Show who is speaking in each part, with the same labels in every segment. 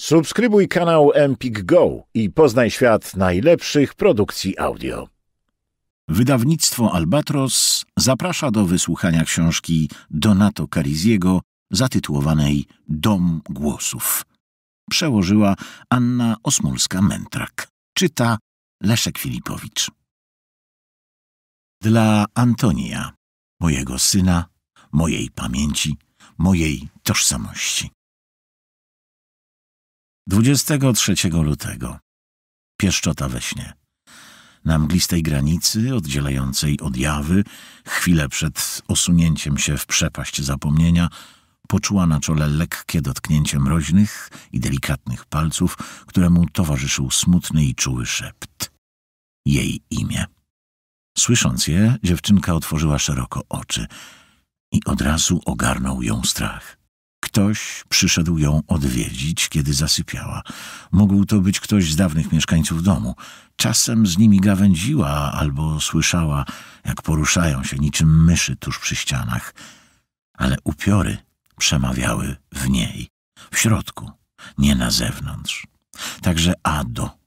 Speaker 1: Subskrybuj kanał Empik Go i poznaj świat najlepszych produkcji audio.
Speaker 2: Wydawnictwo Albatros zaprasza do wysłuchania książki Donato Cariziego zatytułowanej Dom Głosów. Przełożyła Anna Osmulska-Mentrak. Czyta Leszek Filipowicz. Dla Antonia, mojego syna, mojej pamięci, mojej tożsamości. 23 lutego. Pieszczota we śnie. Na mglistej granicy oddzielającej od jawy, chwilę przed osunięciem się w przepaść zapomnienia, poczuła na czole lekkie dotknięcie mroźnych i delikatnych palców, któremu towarzyszył smutny i czuły szept. Jej imię. Słysząc je, dziewczynka otworzyła szeroko oczy i od razu ogarnął ją strach. Ktoś przyszedł ją odwiedzić, kiedy zasypiała. Mógł to być ktoś z dawnych mieszkańców domu. Czasem z nimi gawędziła albo słyszała, jak poruszają się niczym myszy tuż przy ścianach. Ale upiory przemawiały w niej, w środku, nie na zewnątrz. Także Ado,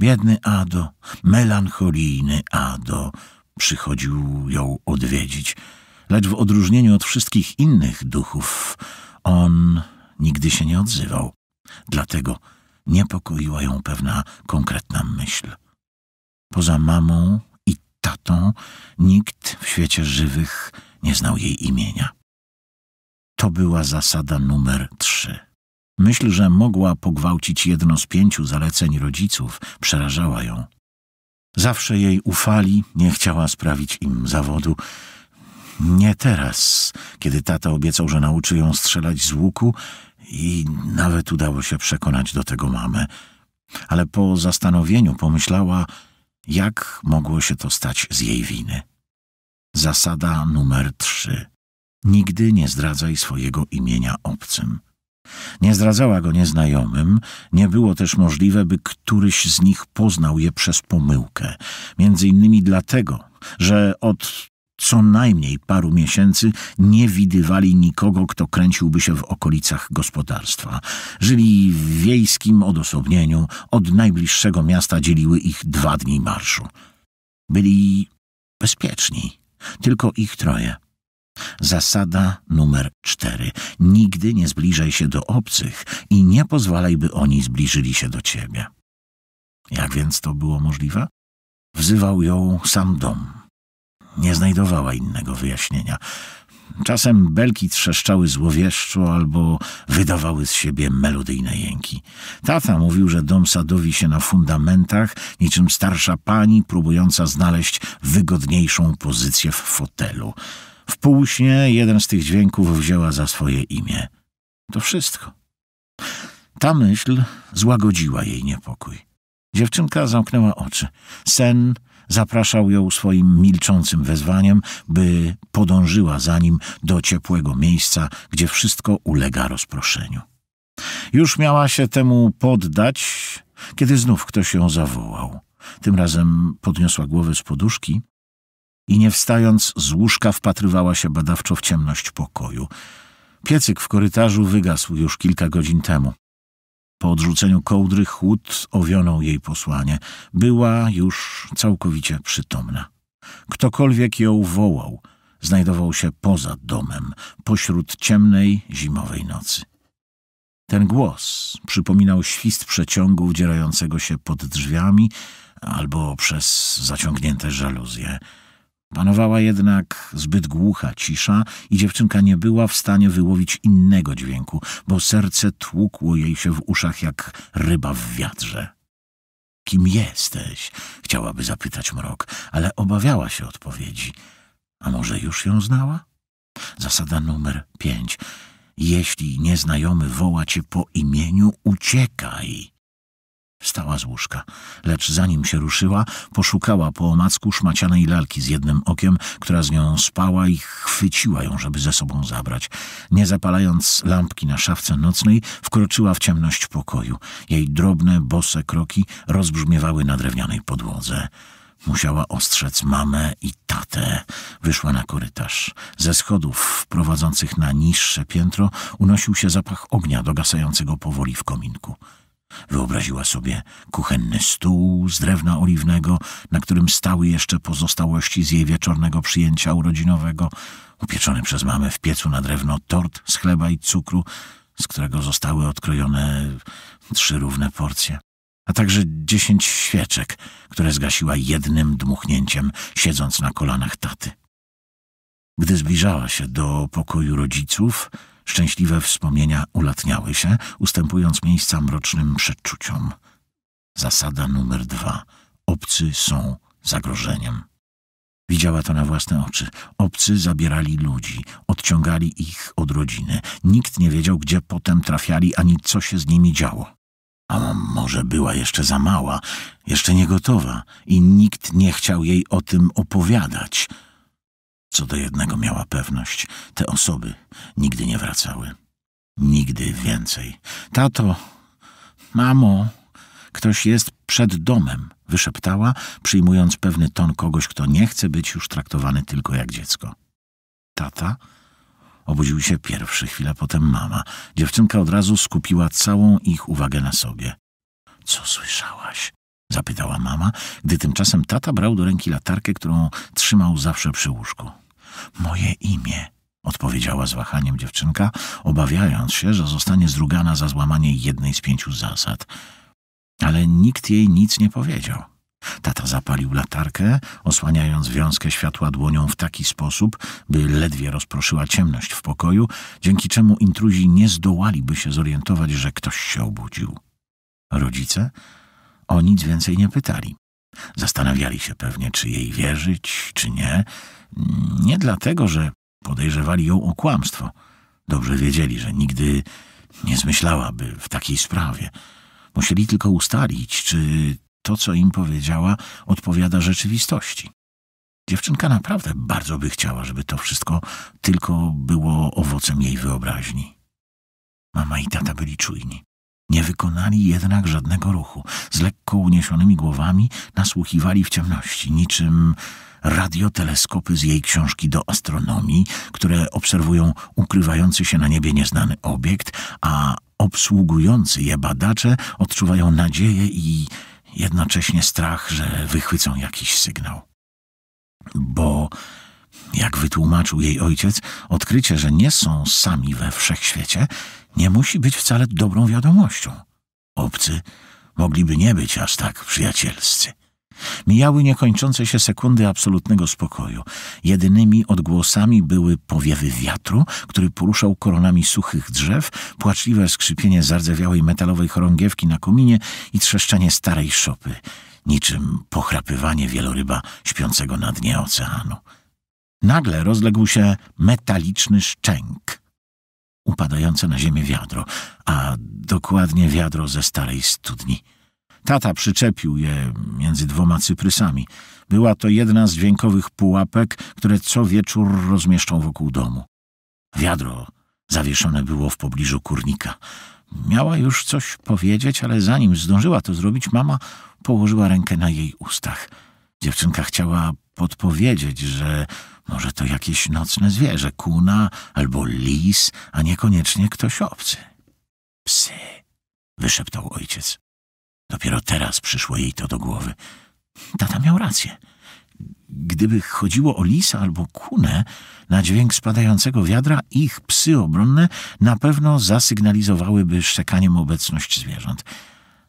Speaker 2: biedny Ado, melancholijny Ado, przychodził ją odwiedzić, lecz w odróżnieniu od wszystkich innych duchów, on nigdy się nie odzywał, dlatego niepokoiła ją pewna konkretna myśl. Poza mamą i tatą nikt w świecie żywych nie znał jej imienia. To była zasada numer trzy. Myśl, że mogła pogwałcić jedno z pięciu zaleceń rodziców, przerażała ją. Zawsze jej ufali, nie chciała sprawić im zawodu, nie teraz, kiedy tata obiecał, że nauczy ją strzelać z łuku i nawet udało się przekonać do tego mamę. Ale po zastanowieniu pomyślała, jak mogło się to stać z jej winy. Zasada numer trzy. Nigdy nie zdradzaj swojego imienia obcym. Nie zdradzała go nieznajomym, nie było też możliwe, by któryś z nich poznał je przez pomyłkę. Między innymi dlatego, że od co najmniej paru miesięcy nie widywali nikogo, kto kręciłby się w okolicach gospodarstwa. Żyli w wiejskim odosobnieniu, od najbliższego miasta dzieliły ich dwa dni marszu. Byli bezpieczni, tylko ich troje. Zasada numer cztery. Nigdy nie zbliżaj się do obcych i nie pozwalaj, by oni zbliżyli się do ciebie. Jak więc to było możliwe? Wzywał ją sam dom nie znajdowała innego wyjaśnienia. Czasem belki trzeszczały złowieszczo albo wydawały z siebie melodyjne jęki. Tata mówił, że dom sadowi się na fundamentach, niczym starsza pani próbująca znaleźć wygodniejszą pozycję w fotelu. W półśnie jeden z tych dźwięków wzięła za swoje imię. To wszystko. Ta myśl złagodziła jej niepokój. Dziewczynka zamknęła oczy. Sen Zapraszał ją swoim milczącym wezwaniem, by podążyła za nim do ciepłego miejsca, gdzie wszystko ulega rozproszeniu. Już miała się temu poddać, kiedy znów ktoś ją zawołał. Tym razem podniosła głowę z poduszki i nie wstając z łóżka wpatrywała się badawczo w ciemność pokoju. Piecyk w korytarzu wygasł już kilka godzin temu. Po odrzuceniu kołdry chłód owionął jej posłanie. Była już całkowicie przytomna. Ktokolwiek ją wołał, znajdował się poza domem, pośród ciemnej, zimowej nocy. Ten głos przypominał świst przeciągu wdzierającego się pod drzwiami albo przez zaciągnięte żaluzje. Panowała jednak zbyt głucha cisza i dziewczynka nie była w stanie wyłowić innego dźwięku, bo serce tłukło jej się w uszach jak ryba w wiatrze. Kim jesteś? Chciałaby zapytać mrok, ale obawiała się odpowiedzi. A może już ją znała? Zasada numer pięć. Jeśli nieznajomy woła cię po imieniu, uciekaj. Wstała z łóżka, lecz zanim się ruszyła, poszukała po omacku szmacianej lalki z jednym okiem, która z nią spała i chwyciła ją, żeby ze sobą zabrać. Nie zapalając lampki na szafce nocnej, wkroczyła w ciemność pokoju. Jej drobne, bose kroki rozbrzmiewały na drewnianej podłodze. Musiała ostrzec mamę i tatę. Wyszła na korytarz. Ze schodów prowadzących na niższe piętro unosił się zapach ognia dogasającego powoli w kominku. Wyobraziła sobie kuchenny stół z drewna oliwnego, na którym stały jeszcze pozostałości z jej wieczornego przyjęcia urodzinowego, upieczony przez mamę w piecu na drewno tort z chleba i cukru, z którego zostały odkrojone trzy równe porcje, a także dziesięć świeczek, które zgasiła jednym dmuchnięciem, siedząc na kolanach taty. Gdy zbliżała się do pokoju rodziców, szczęśliwe wspomnienia ulatniały się, ustępując miejsca mrocznym przeczuciom. Zasada numer dwa. Obcy są zagrożeniem. Widziała to na własne oczy. Obcy zabierali ludzi, odciągali ich od rodziny. Nikt nie wiedział, gdzie potem trafiali, ani co się z nimi działo. A może była jeszcze za mała, jeszcze nie gotowa i nikt nie chciał jej o tym opowiadać. Co do jednego miała pewność, te osoby nigdy nie wracały. Nigdy więcej. Tato, mamo, ktoś jest przed domem, wyszeptała, przyjmując pewny ton kogoś, kto nie chce być już traktowany tylko jak dziecko. Tata obudził się pierwszy, chwilę potem mama. Dziewczynka od razu skupiła całą ich uwagę na sobie. Co słyszałaś? zapytała mama, gdy tymczasem tata brał do ręki latarkę, którą trzymał zawsze przy łóżku. Moje imię, odpowiedziała z wahaniem dziewczynka, obawiając się, że zostanie zdrugana za złamanie jednej z pięciu zasad. Ale nikt jej nic nie powiedział. Tata zapalił latarkę, osłaniając wiązkę światła dłonią w taki sposób, by ledwie rozproszyła ciemność w pokoju, dzięki czemu intruzi nie zdołaliby się zorientować, że ktoś się obudził. Rodzice o nic więcej nie pytali. Zastanawiali się pewnie, czy jej wierzyć, czy nie. Nie dlatego, że podejrzewali ją o kłamstwo. Dobrze wiedzieli, że nigdy nie zmyślałaby w takiej sprawie. Musieli tylko ustalić, czy to, co im powiedziała, odpowiada rzeczywistości. Dziewczynka naprawdę bardzo by chciała, żeby to wszystko tylko było owocem jej wyobraźni. Mama i tata byli czujni. Nie wykonali jednak żadnego ruchu. Z lekko uniesionymi głowami nasłuchiwali w ciemności, niczym radioteleskopy z jej książki do astronomii, które obserwują ukrywający się na niebie nieznany obiekt, a obsługujący je badacze odczuwają nadzieję i jednocześnie strach, że wychwycą jakiś sygnał. Bo, jak wytłumaczył jej ojciec, odkrycie, że nie są sami we wszechświecie, nie musi być wcale dobrą wiadomością. Obcy mogliby nie być aż tak przyjacielscy. Mijały niekończące się sekundy absolutnego spokoju. Jedynymi odgłosami były powiewy wiatru, który poruszał koronami suchych drzew, płaczliwe skrzypienie zardzewiałej metalowej chorągiewki na kominie i trzeszczenie starej szopy, niczym pochrapywanie wieloryba śpiącego na dnie oceanu. Nagle rozległ się metaliczny szczęk, upadające na ziemię wiadro, a dokładnie wiadro ze starej studni. Tata przyczepił je między dwoma cyprysami. Była to jedna z dźwiękowych pułapek, które co wieczór rozmieszczą wokół domu. Wiadro zawieszone było w pobliżu kurnika. Miała już coś powiedzieć, ale zanim zdążyła to zrobić, mama położyła rękę na jej ustach. Dziewczynka chciała podpowiedzieć, że może to jakieś nocne zwierzę, kuna albo lis, a niekoniecznie ktoś obcy. Psy, wyszeptał ojciec. Dopiero teraz przyszło jej to do głowy. Tata miał rację. Gdyby chodziło o lisa albo kunę, na dźwięk spadającego wiadra ich psy obronne na pewno zasygnalizowałyby szczekaniem obecność zwierząt.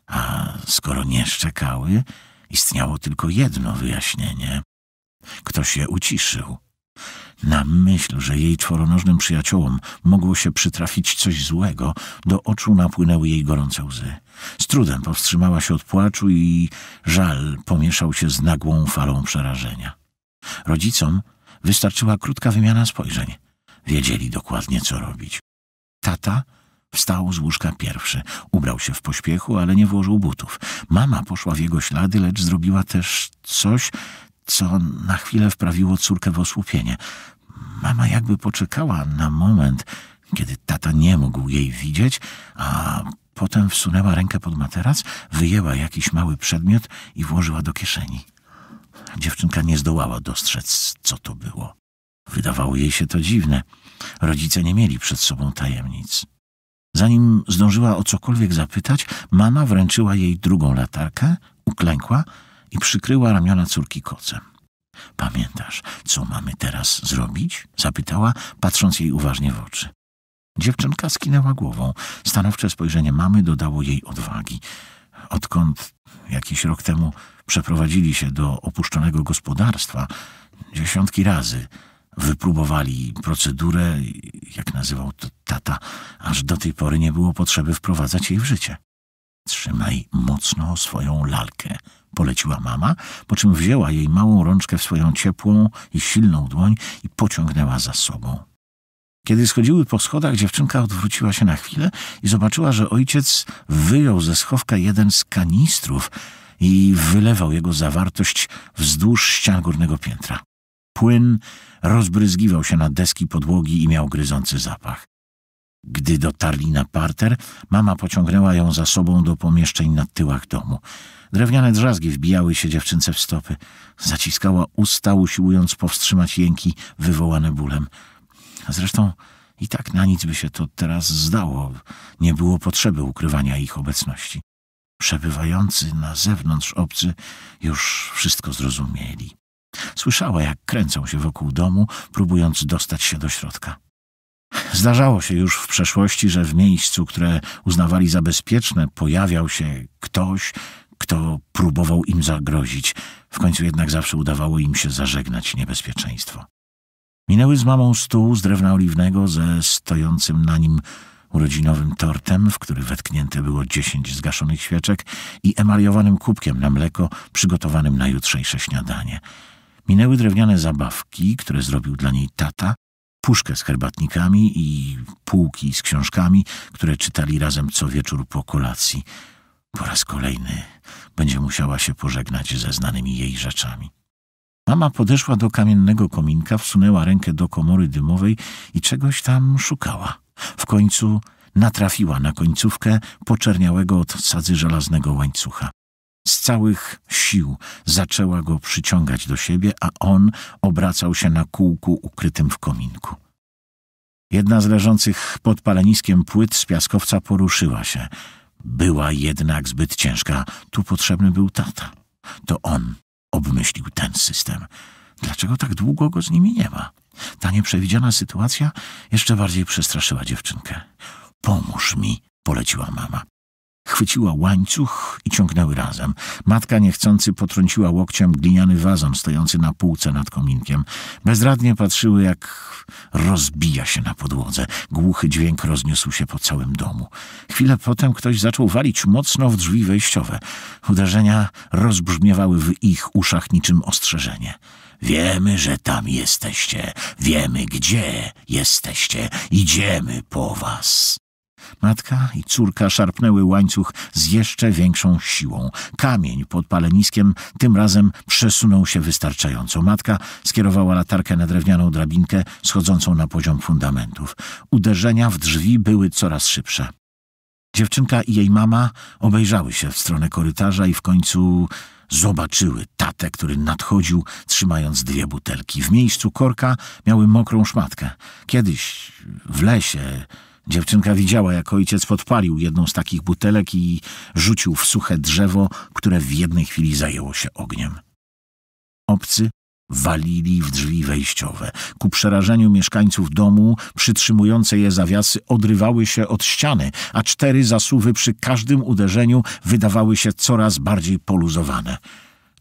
Speaker 2: A skoro nie szczekały, istniało tylko jedno wyjaśnienie. Ktoś je uciszył. Na myśl, że jej czworonożnym przyjaciołom mogło się przytrafić coś złego, do oczu napłynęły jej gorące łzy. Z trudem powstrzymała się od płaczu i żal pomieszał się z nagłą falą przerażenia. Rodzicom wystarczyła krótka wymiana spojrzeń. Wiedzieli dokładnie, co robić. Tata wstał z łóżka pierwszy. Ubrał się w pośpiechu, ale nie włożył butów. Mama poszła w jego ślady, lecz zrobiła też coś, co na chwilę wprawiło córkę w osłupienie. Mama jakby poczekała na moment, kiedy tata nie mógł jej widzieć, a potem wsunęła rękę pod materac, wyjęła jakiś mały przedmiot i włożyła do kieszeni. Dziewczynka nie zdołała dostrzec, co to było. Wydawało jej się to dziwne. Rodzice nie mieli przed sobą tajemnic. Zanim zdążyła o cokolwiek zapytać, mama wręczyła jej drugą latarkę, uklękła i przykryła ramiona córki kocem. Pamiętasz, co mamy teraz zrobić? zapytała, patrząc jej uważnie w oczy. Dziewczynka skinęła głową. Stanowcze spojrzenie mamy dodało jej odwagi. Odkąd jakiś rok temu przeprowadzili się do opuszczonego gospodarstwa, dziesiątki razy wypróbowali procedurę, jak nazywał to tata, aż do tej pory nie było potrzeby wprowadzać jej w życie. Trzymaj mocno swoją lalkę, poleciła mama, po czym wzięła jej małą rączkę w swoją ciepłą i silną dłoń i pociągnęła za sobą. Kiedy schodziły po schodach, dziewczynka odwróciła się na chwilę i zobaczyła, że ojciec wyjął ze schowka jeden z kanistrów i wylewał jego zawartość wzdłuż ścian górnego piętra. Płyn rozbryzgiwał się na deski podłogi i miał gryzący zapach. Gdy dotarli na parter, mama pociągnęła ją za sobą do pomieszczeń na tyłach domu. Drewniane drzazgi wbijały się dziewczynce w stopy. Zaciskała usta, usiłując powstrzymać jęki wywołane bólem. Zresztą i tak na nic by się to teraz zdało. Nie było potrzeby ukrywania ich obecności. Przebywający na zewnątrz obcy już wszystko zrozumieli. Słyszała, jak kręcą się wokół domu, próbując dostać się do środka. Zdarzało się już w przeszłości, że w miejscu, które uznawali za bezpieczne, pojawiał się ktoś, kto próbował im zagrozić. W końcu jednak zawsze udawało im się zażegnać niebezpieczeństwo. Minęły z mamą stół z drewna oliwnego ze stojącym na nim urodzinowym tortem, w który wetknięte było dziesięć zgaszonych świeczek i emaliowanym kubkiem na mleko przygotowanym na jutrzejsze śniadanie. Minęły drewniane zabawki, które zrobił dla niej tata, puszkę z herbatnikami i półki z książkami, które czytali razem co wieczór po kolacji. Po raz kolejny będzie musiała się pożegnać ze znanymi jej rzeczami. Mama podeszła do kamiennego kominka, wsunęła rękę do komory dymowej i czegoś tam szukała. W końcu natrafiła na końcówkę poczerniałego od sadzy żelaznego łańcucha. Z całych sił zaczęła go przyciągać do siebie, a on obracał się na kółku ukrytym w kominku. Jedna z leżących pod paleniskiem płyt z piaskowca poruszyła się. Była jednak zbyt ciężka. Tu potrzebny był tata. To on obmyślił ten system. Dlaczego tak długo go z nimi nie ma? Ta nieprzewidziana sytuacja jeszcze bardziej przestraszyła dziewczynkę. Pomóż mi, poleciła mama. Chwyciła łańcuch i ciągnęły razem. Matka niechcący potrąciła łokciem gliniany wazon stojący na półce nad kominkiem. Bezradnie patrzyły, jak rozbija się na podłodze. Głuchy dźwięk rozniósł się po całym domu. Chwilę potem ktoś zaczął walić mocno w drzwi wejściowe. Uderzenia rozbrzmiewały w ich uszach niczym ostrzeżenie. Wiemy, że tam jesteście. Wiemy, gdzie jesteście. Idziemy po was. Matka i córka szarpnęły łańcuch z jeszcze większą siłą. Kamień pod paleniskiem tym razem przesunął się wystarczająco. Matka skierowała latarkę na drewnianą drabinkę schodzącą na poziom fundamentów. Uderzenia w drzwi były coraz szybsze. Dziewczynka i jej mama obejrzały się w stronę korytarza i w końcu zobaczyły tatę, który nadchodził, trzymając dwie butelki. W miejscu korka miały mokrą szmatkę. Kiedyś w lesie Dziewczynka widziała, jak ojciec podpalił jedną z takich butelek i rzucił w suche drzewo, które w jednej chwili zajęło się ogniem. Obcy walili w drzwi wejściowe. Ku przerażeniu mieszkańców domu przytrzymujące je zawiasy odrywały się od ściany, a cztery zasuwy przy każdym uderzeniu wydawały się coraz bardziej poluzowane.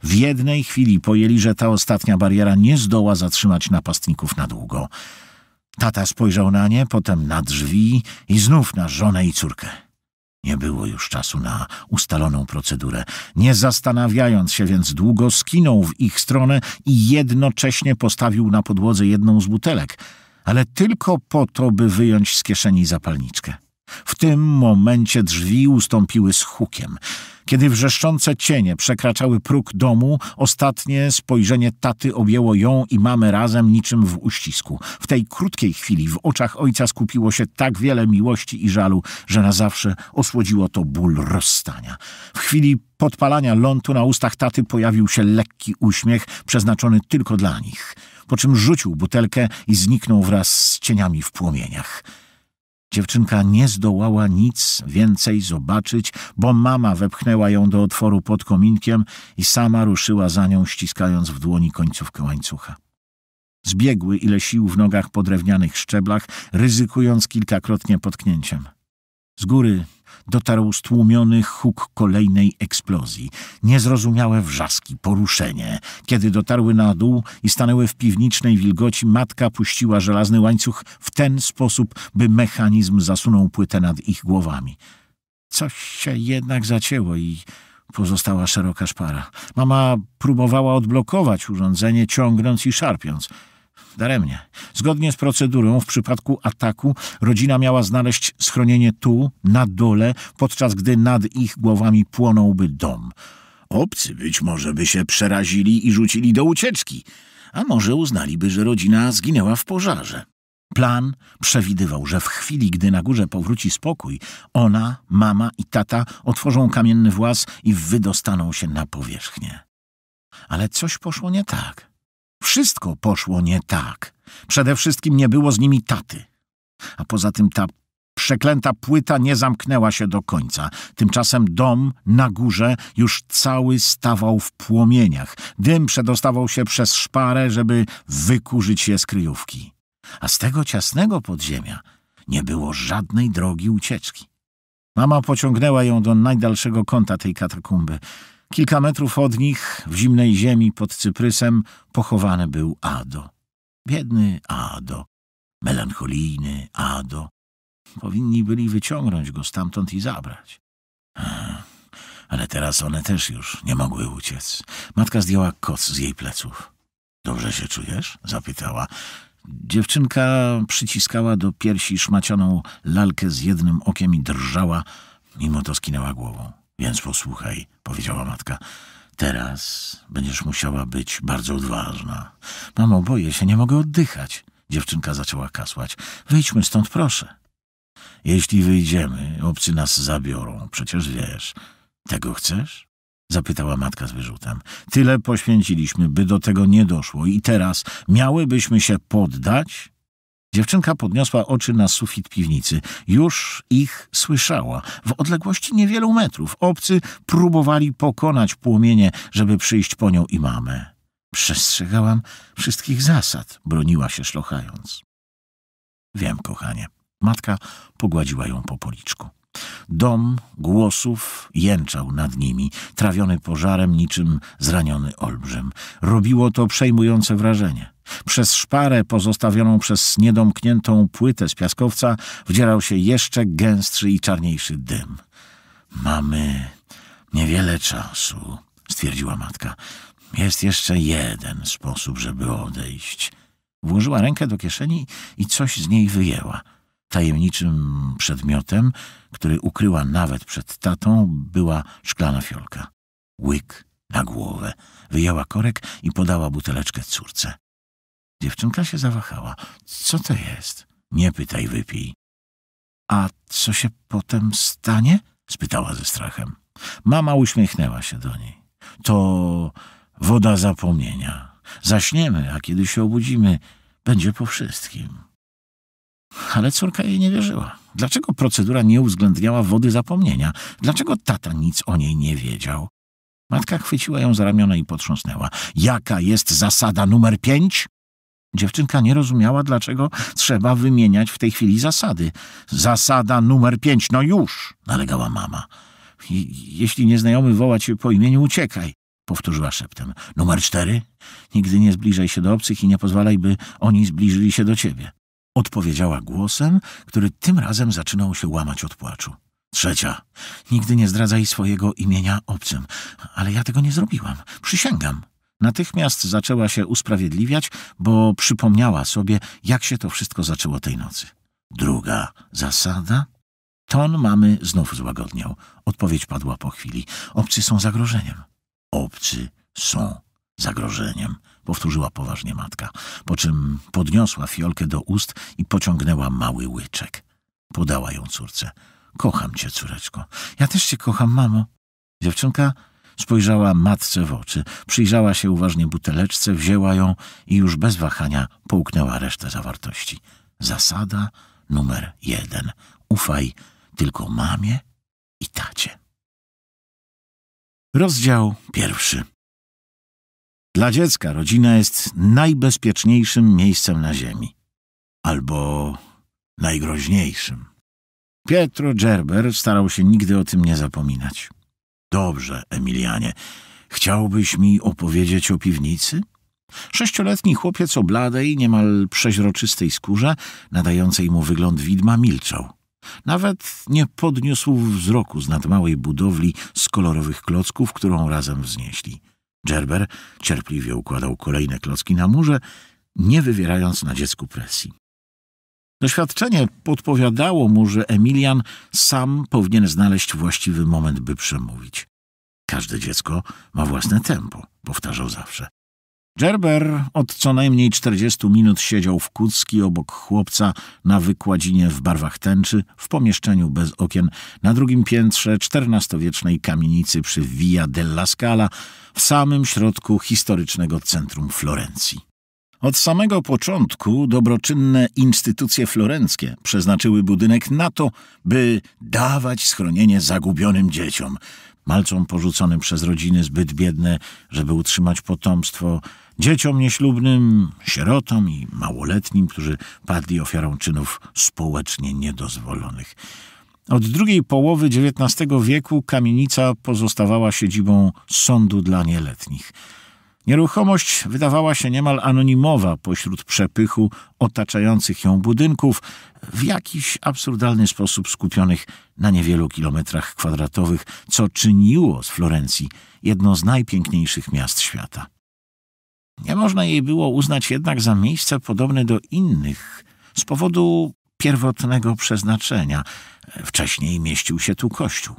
Speaker 2: W jednej chwili pojęli, że ta ostatnia bariera nie zdoła zatrzymać napastników na długo. Tata spojrzał na nie, potem na drzwi i znów na żonę i córkę. Nie było już czasu na ustaloną procedurę. Nie zastanawiając się więc długo, skinął w ich stronę i jednocześnie postawił na podłodze jedną z butelek, ale tylko po to, by wyjąć z kieszeni zapalniczkę. W tym momencie drzwi ustąpiły z hukiem. Kiedy wrzeszczące cienie przekraczały próg domu, ostatnie spojrzenie taty objęło ją i mamę razem niczym w uścisku. W tej krótkiej chwili w oczach ojca skupiło się tak wiele miłości i żalu, że na zawsze osłodziło to ból rozstania. W chwili podpalania lądu na ustach taty pojawił się lekki uśmiech przeznaczony tylko dla nich, po czym rzucił butelkę i zniknął wraz z cieniami w płomieniach. Dziewczynka nie zdołała nic więcej zobaczyć, bo mama wepchnęła ją do otworu pod kominkiem i sama ruszyła za nią, ściskając w dłoni końcówkę łańcucha. Zbiegły ile sił w nogach po drewnianych szczeblach, ryzykując kilkakrotnie potknięciem. Z góry dotarł stłumiony huk kolejnej eksplozji. Niezrozumiałe wrzaski, poruszenie. Kiedy dotarły na dół i stanęły w piwnicznej wilgoci, matka puściła żelazny łańcuch w ten sposób, by mechanizm zasunął płytę nad ich głowami. Coś się jednak zacięło i pozostała szeroka szpara. Mama próbowała odblokować urządzenie, ciągnąc i szarpiąc – Daremnie. Zgodnie z procedurą, w przypadku ataku, rodzina miała znaleźć schronienie tu, na dole, podczas gdy nad ich głowami płonąłby dom. Obcy być może by się przerazili i rzucili do ucieczki, a może uznaliby, że rodzina zginęła w pożarze. Plan przewidywał, że w chwili, gdy na górze powróci spokój, ona, mama i tata otworzą kamienny włas i wydostaną się na powierzchnię. Ale coś poszło nie tak. Wszystko poszło nie tak. Przede wszystkim nie było z nimi taty. A poza tym ta przeklęta płyta nie zamknęła się do końca. Tymczasem dom na górze już cały stawał w płomieniach. Dym przedostawał się przez szparę, żeby wykurzyć je z kryjówki. A z tego ciasnego podziemia nie było żadnej drogi ucieczki. Mama pociągnęła ją do najdalszego kąta tej katakumby. Kilka metrów od nich, w zimnej ziemi pod cyprysem, pochowany był Ado. Biedny Ado, melancholijny Ado. Powinni byli wyciągnąć go stamtąd i zabrać. Ale teraz one też już nie mogły uciec. Matka zdjęła koc z jej pleców. Dobrze się czujesz? zapytała. Dziewczynka przyciskała do piersi szmacioną lalkę z jednym okiem i drżała, mimo to skinęła głową. Więc posłuchaj, powiedziała matka. Teraz będziesz musiała być bardzo odważna. Mamo, boję się, nie mogę oddychać. Dziewczynka zaczęła kasłać. Wyjdźmy stąd, proszę. Jeśli wyjdziemy, obcy nas zabiorą. Przecież wiesz. Tego chcesz? Zapytała matka z wyrzutem. Tyle poświęciliśmy, by do tego nie doszło i teraz miałybyśmy się poddać? Dziewczynka podniosła oczy na sufit piwnicy. Już ich słyszała. W odległości niewielu metrów obcy próbowali pokonać płomienie, żeby przyjść po nią i mamę. Przestrzegałam wszystkich zasad, broniła się szlochając. Wiem, kochanie. Matka pogładziła ją po policzku. Dom głosów jęczał nad nimi, trawiony pożarem niczym zraniony olbrzym. Robiło to przejmujące wrażenie. Przez szparę pozostawioną przez niedomkniętą płytę z piaskowca wdzierał się jeszcze gęstszy i czarniejszy dym. Mamy niewiele czasu, stwierdziła matka. Jest jeszcze jeden sposób, żeby odejść. Włożyła rękę do kieszeni i coś z niej wyjęła. Tajemniczym przedmiotem, który ukryła nawet przed tatą, była szklana fiolka. Łyk na głowę. Wyjęła korek i podała buteleczkę córce. Dziewczynka się zawahała. Co to jest? Nie pytaj, wypij. A co się potem stanie? spytała ze strachem. Mama uśmiechnęła się do niej. To woda zapomnienia. Zaśniemy, a kiedy się obudzimy, będzie po wszystkim. Ale córka jej nie wierzyła. Dlaczego procedura nie uwzględniała wody zapomnienia? Dlaczego tata nic o niej nie wiedział? Matka chwyciła ją za ramiona i potrząsnęła. Jaka jest zasada numer pięć? Dziewczynka nie rozumiała, dlaczego trzeba wymieniać w tej chwili zasady. Zasada numer pięć, no już, nalegała mama. Jeśli nieznajomy woła cię po imieniu, uciekaj, powtórzyła szeptem. Numer cztery? Nigdy nie zbliżaj się do obcych i nie pozwalaj, by oni zbliżyli się do ciebie. Odpowiedziała głosem, który tym razem zaczynał się łamać od płaczu. Trzecia. Nigdy nie zdradzaj swojego imienia obcym. Ale ja tego nie zrobiłam. Przysięgam. Natychmiast zaczęła się usprawiedliwiać, bo przypomniała sobie, jak się to wszystko zaczęło tej nocy. Druga zasada Ton mamy znów złagodniał. Odpowiedź padła po chwili. Obcy są zagrożeniem. Obcy są zagrożeniem, powtórzyła poważnie matka, po czym podniosła fiolkę do ust i pociągnęła mały łyczek. Podała ją córce. Kocham cię, córeczko. Ja też cię kocham, mamo. Dziewczynka spojrzała matce w oczy, przyjrzała się uważnie buteleczce, wzięła ją i już bez wahania połknęła resztę zawartości. Zasada numer jeden. Ufaj tylko mamie i tacie. Rozdział pierwszy. Dla dziecka rodzina jest najbezpieczniejszym miejscem na ziemi. Albo najgroźniejszym. Pietro Gerber starał się nigdy o tym nie zapominać. Dobrze, Emilianie. Chciałbyś mi opowiedzieć o piwnicy? Sześcioletni chłopiec o bladej, niemal przeźroczystej skórze, nadającej mu wygląd widma, milczał. Nawet nie podniósł wzroku z nad małej budowli z kolorowych klocków, którą razem wznieśli. Gerber cierpliwie układał kolejne klocki na murze, nie wywierając na dziecku presji. Doświadczenie podpowiadało mu, że Emilian sam powinien znaleźć właściwy moment, by przemówić. Każde dziecko ma własne tempo, powtarzał zawsze. Gerber od co najmniej czterdziestu minut siedział w kucki obok chłopca na wykładzinie w barwach tęczy w pomieszczeniu bez okien na drugim piętrze czternastowiecznej kamienicy przy Via della Scala w samym środku historycznego centrum Florencji. Od samego początku dobroczynne instytucje florenckie przeznaczyły budynek na to, by dawać schronienie zagubionym dzieciom, malcom porzuconym przez rodziny zbyt biedne, żeby utrzymać potomstwo, dzieciom nieślubnym, sierotom i małoletnim, którzy padli ofiarą czynów społecznie niedozwolonych. Od drugiej połowy XIX wieku kamienica pozostawała siedzibą sądu dla nieletnich – Nieruchomość wydawała się niemal anonimowa pośród przepychu otaczających ją budynków, w jakiś absurdalny sposób skupionych na niewielu kilometrach kwadratowych, co czyniło z Florencji jedno z najpiękniejszych miast świata. Nie można jej było uznać jednak za miejsce podobne do innych z powodu pierwotnego przeznaczenia. Wcześniej mieścił się tu kościół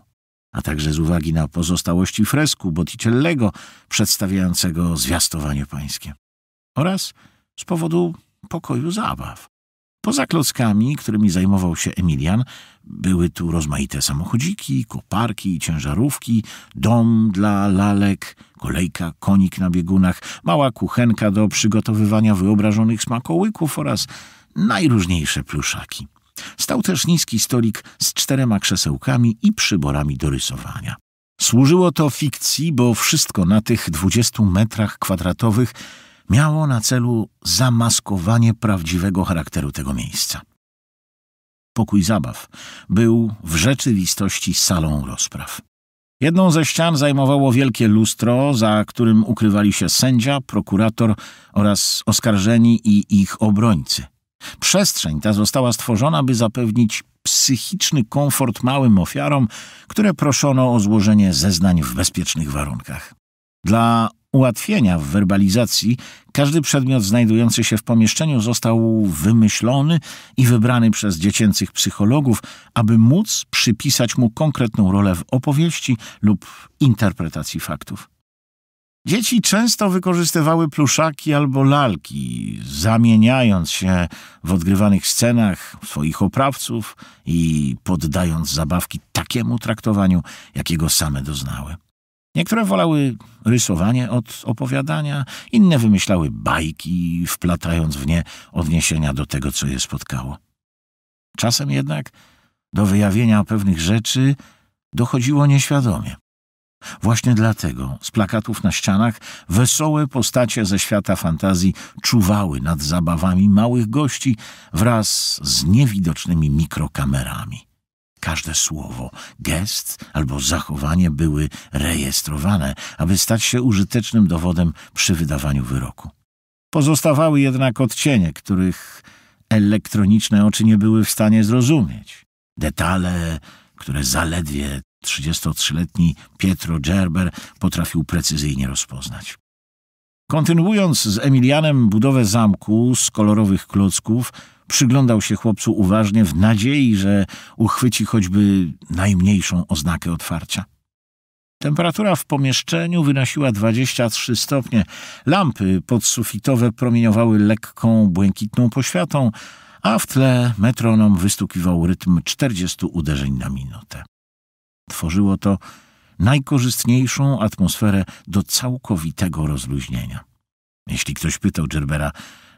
Speaker 2: a także z uwagi na pozostałości fresku Botticellego przedstawiającego zwiastowanie pańskie oraz z powodu pokoju zabaw. Poza klockami, którymi zajmował się Emilian, były tu rozmaite samochodziki, koparki, ciężarówki, dom dla lalek, kolejka, konik na biegunach, mała kuchenka do przygotowywania wyobrażonych smakołyków oraz najróżniejsze pluszaki. Stał też niski stolik z czterema krzesełkami i przyborami do rysowania. Służyło to fikcji, bo wszystko na tych dwudziestu metrach kwadratowych miało na celu zamaskowanie prawdziwego charakteru tego miejsca. Pokój zabaw był w rzeczywistości salą rozpraw. Jedną ze ścian zajmowało wielkie lustro, za którym ukrywali się sędzia, prokurator oraz oskarżeni i ich obrońcy. Przestrzeń ta została stworzona, by zapewnić psychiczny komfort małym ofiarom, które proszono o złożenie zeznań w bezpiecznych warunkach. Dla ułatwienia w werbalizacji każdy przedmiot znajdujący się w pomieszczeniu został wymyślony i wybrany przez dziecięcych psychologów, aby móc przypisać mu konkretną rolę w opowieści lub interpretacji faktów. Dzieci często wykorzystywały pluszaki albo lalki, zamieniając się w odgrywanych scenach swoich oprawców i poddając zabawki takiemu traktowaniu, jakiego same doznały. Niektóre wolały rysowanie od opowiadania, inne wymyślały bajki, wplatając w nie odniesienia do tego, co je spotkało. Czasem jednak do wyjawienia pewnych rzeczy dochodziło nieświadomie. Właśnie dlatego z plakatów na ścianach wesołe postacie ze świata fantazji czuwały nad zabawami małych gości wraz z niewidocznymi mikrokamerami. Każde słowo, gest albo zachowanie były rejestrowane, aby stać się użytecznym dowodem przy wydawaniu wyroku. Pozostawały jednak odcienie, których elektroniczne oczy nie były w stanie zrozumieć. Detale, które zaledwie 33-letni Pietro Gerber potrafił precyzyjnie rozpoznać. Kontynuując z Emilianem budowę zamku z kolorowych klocków, Przyglądał się chłopcu uważnie w nadziei, że uchwyci choćby najmniejszą oznakę otwarcia. Temperatura w pomieszczeniu wynosiła 23 stopnie. Lampy podsufitowe promieniowały lekką, błękitną poświatą, a w tle metronom wystukiwał rytm 40 uderzeń na minutę. Tworzyło to najkorzystniejszą atmosferę do całkowitego rozluźnienia. Jeśli ktoś pytał Gerbera,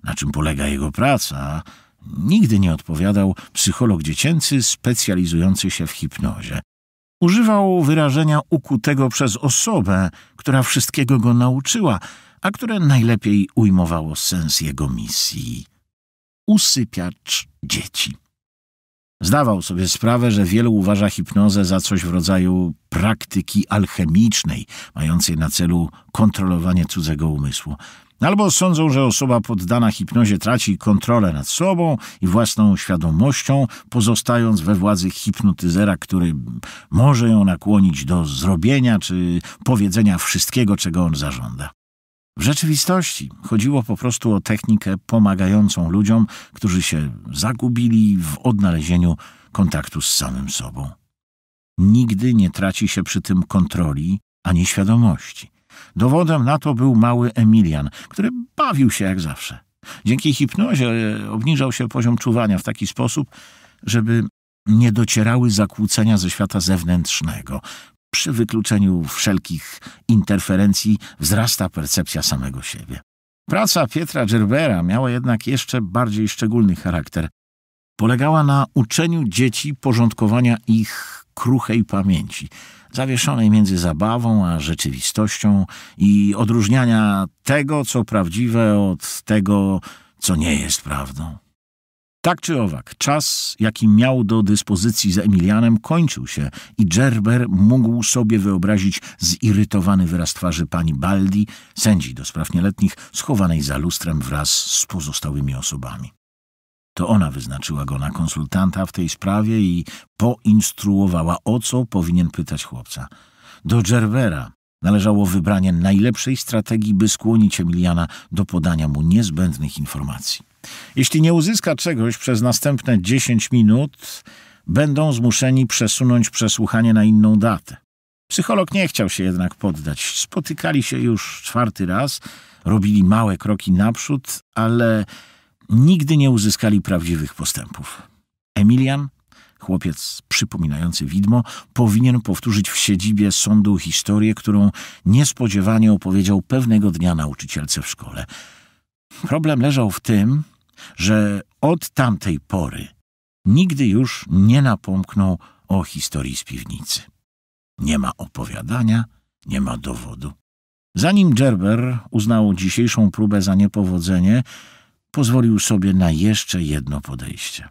Speaker 2: na czym polega jego praca, nigdy nie odpowiadał psycholog dziecięcy specjalizujący się w hipnozie. Używał wyrażenia ukutego przez osobę, która wszystkiego go nauczyła, a które najlepiej ujmowało sens jego misji. Usypiacz dzieci. Zdawał sobie sprawę, że wielu uważa hipnozę za coś w rodzaju praktyki alchemicznej, mającej na celu kontrolowanie cudzego umysłu. Albo sądzą, że osoba poddana hipnozie traci kontrolę nad sobą i własną świadomością, pozostając we władzy hipnotyzera, który może ją nakłonić do zrobienia czy powiedzenia wszystkiego, czego on zażąda. W rzeczywistości chodziło po prostu o technikę pomagającą ludziom, którzy się zagubili w odnalezieniu kontaktu z samym sobą. Nigdy nie traci się przy tym kontroli ani świadomości. Dowodem na to był mały Emilian, który bawił się jak zawsze. Dzięki hipnozie obniżał się poziom czuwania w taki sposób, żeby nie docierały zakłócenia ze świata zewnętrznego. Przy wykluczeniu wszelkich interferencji wzrasta percepcja samego siebie. Praca Pietra Gerbera miała jednak jeszcze bardziej szczególny charakter. Polegała na uczeniu dzieci porządkowania ich kruchej pamięci, zawieszonej między zabawą a rzeczywistością i odróżniania tego, co prawdziwe, od tego, co nie jest prawdą. Tak czy owak, czas, jaki miał do dyspozycji z Emilianem, kończył się i Gerber mógł sobie wyobrazić zirytowany wyraz twarzy pani Baldi, sędzi do spraw nieletnich, schowanej za lustrem wraz z pozostałymi osobami. To ona wyznaczyła go na konsultanta w tej sprawie i poinstruowała, o co powinien pytać chłopca. Do Gerbera należało wybranie najlepszej strategii, by skłonić Emiliana do podania mu niezbędnych informacji. Jeśli nie uzyska czegoś przez następne dziesięć minut, będą zmuszeni przesunąć przesłuchanie na inną datę. Psycholog nie chciał się jednak poddać. Spotykali się już czwarty raz, robili małe kroki naprzód, ale nigdy nie uzyskali prawdziwych postępów. Emilian, chłopiec przypominający widmo, powinien powtórzyć w siedzibie sądu historię, którą niespodziewanie opowiedział pewnego dnia nauczycielce w szkole. Problem leżał w tym, że od tamtej pory nigdy już nie napomknął o historii z piwnicy. Nie ma opowiadania, nie ma dowodu. Zanim Gerber uznał dzisiejszą próbę za niepowodzenie, pozwolił sobie na jeszcze jedno podejście.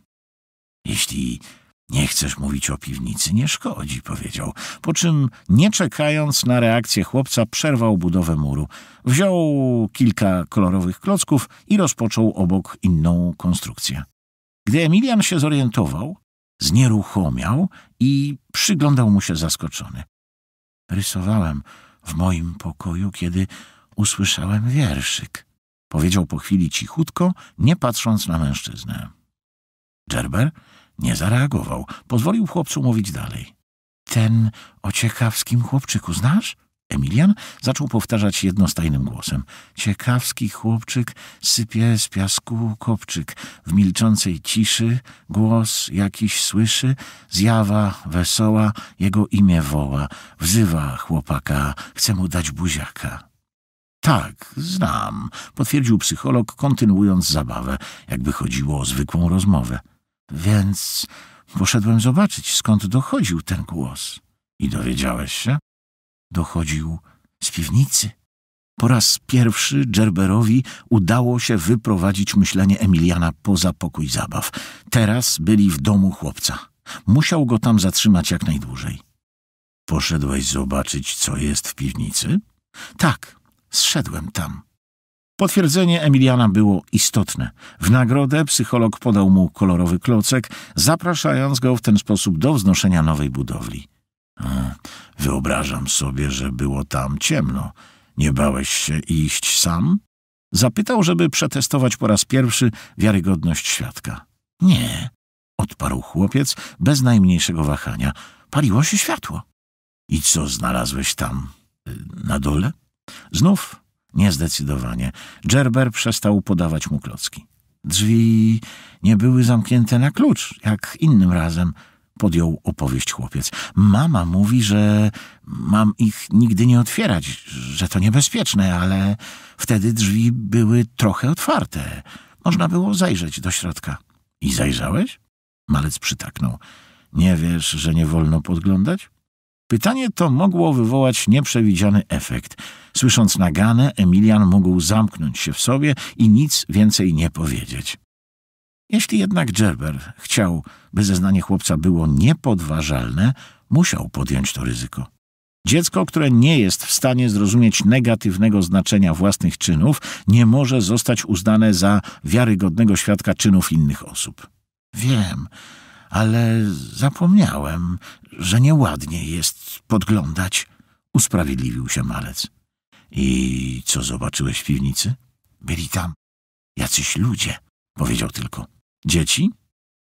Speaker 2: Jeśli nie chcesz mówić o piwnicy, nie szkodzi, powiedział, po czym, nie czekając na reakcję chłopca, przerwał budowę muru. Wziął kilka kolorowych klocków i rozpoczął obok inną konstrukcję. Gdy Emilian się zorientował, znieruchomiał i przyglądał mu się zaskoczony. Rysowałem w moim pokoju, kiedy usłyszałem wierszyk powiedział po chwili cichutko, nie patrząc na mężczyznę. Gerber nie zareagował. Pozwolił chłopcu mówić dalej. Ten o ciekawskim chłopczyku znasz? Emilian zaczął powtarzać jednostajnym głosem. Ciekawski chłopczyk sypie z piasku kopczyk. W milczącej ciszy głos jakiś słyszy, zjawa wesoła, jego imię woła. Wzywa chłopaka, chce mu dać buziaka. Tak, znam, potwierdził psycholog, kontynuując zabawę, jakby chodziło o zwykłą rozmowę. Więc poszedłem zobaczyć, skąd dochodził ten głos. I dowiedziałeś się? Dochodził z piwnicy. Po raz pierwszy Gerberowi udało się wyprowadzić myślenie Emiliana poza pokój zabaw. Teraz byli w domu chłopca. Musiał go tam zatrzymać jak najdłużej. Poszedłeś zobaczyć, co jest w piwnicy? Tak, Zszedłem tam. Potwierdzenie Emiliana było istotne. W nagrodę psycholog podał mu kolorowy klocek, zapraszając go w ten sposób do wznoszenia nowej budowli. Wyobrażam sobie, że było tam ciemno. Nie bałeś się iść sam? Zapytał, żeby przetestować po raz pierwszy wiarygodność świadka. Nie, odparł chłopiec bez najmniejszego wahania. Paliło się światło. I co znalazłeś tam? Y, na dole? Znów niezdecydowanie. Gerber przestał podawać mu klocki. Drzwi nie były zamknięte na klucz, jak innym razem, podjął opowieść chłopiec. Mama mówi, że mam ich nigdy nie otwierać, że to niebezpieczne, ale wtedy drzwi były trochę otwarte. Można było zajrzeć do środka. I zajrzałeś? Malec przytaknął. Nie wiesz, że nie wolno podglądać? Pytanie to mogło wywołać nieprzewidziany efekt. Słysząc naganę, Emilian mógł zamknąć się w sobie i nic więcej nie powiedzieć. Jeśli jednak Gerber chciał, by zeznanie chłopca było niepodważalne, musiał podjąć to ryzyko. Dziecko, które nie jest w stanie zrozumieć negatywnego znaczenia własnych czynów, nie może zostać uznane za wiarygodnego świadka czynów innych osób. Wiem, ale zapomniałem, że nieładnie jest podglądać, usprawiedliwił się malec. I co zobaczyłeś w piwnicy? Byli tam jacyś ludzie, powiedział tylko. Dzieci?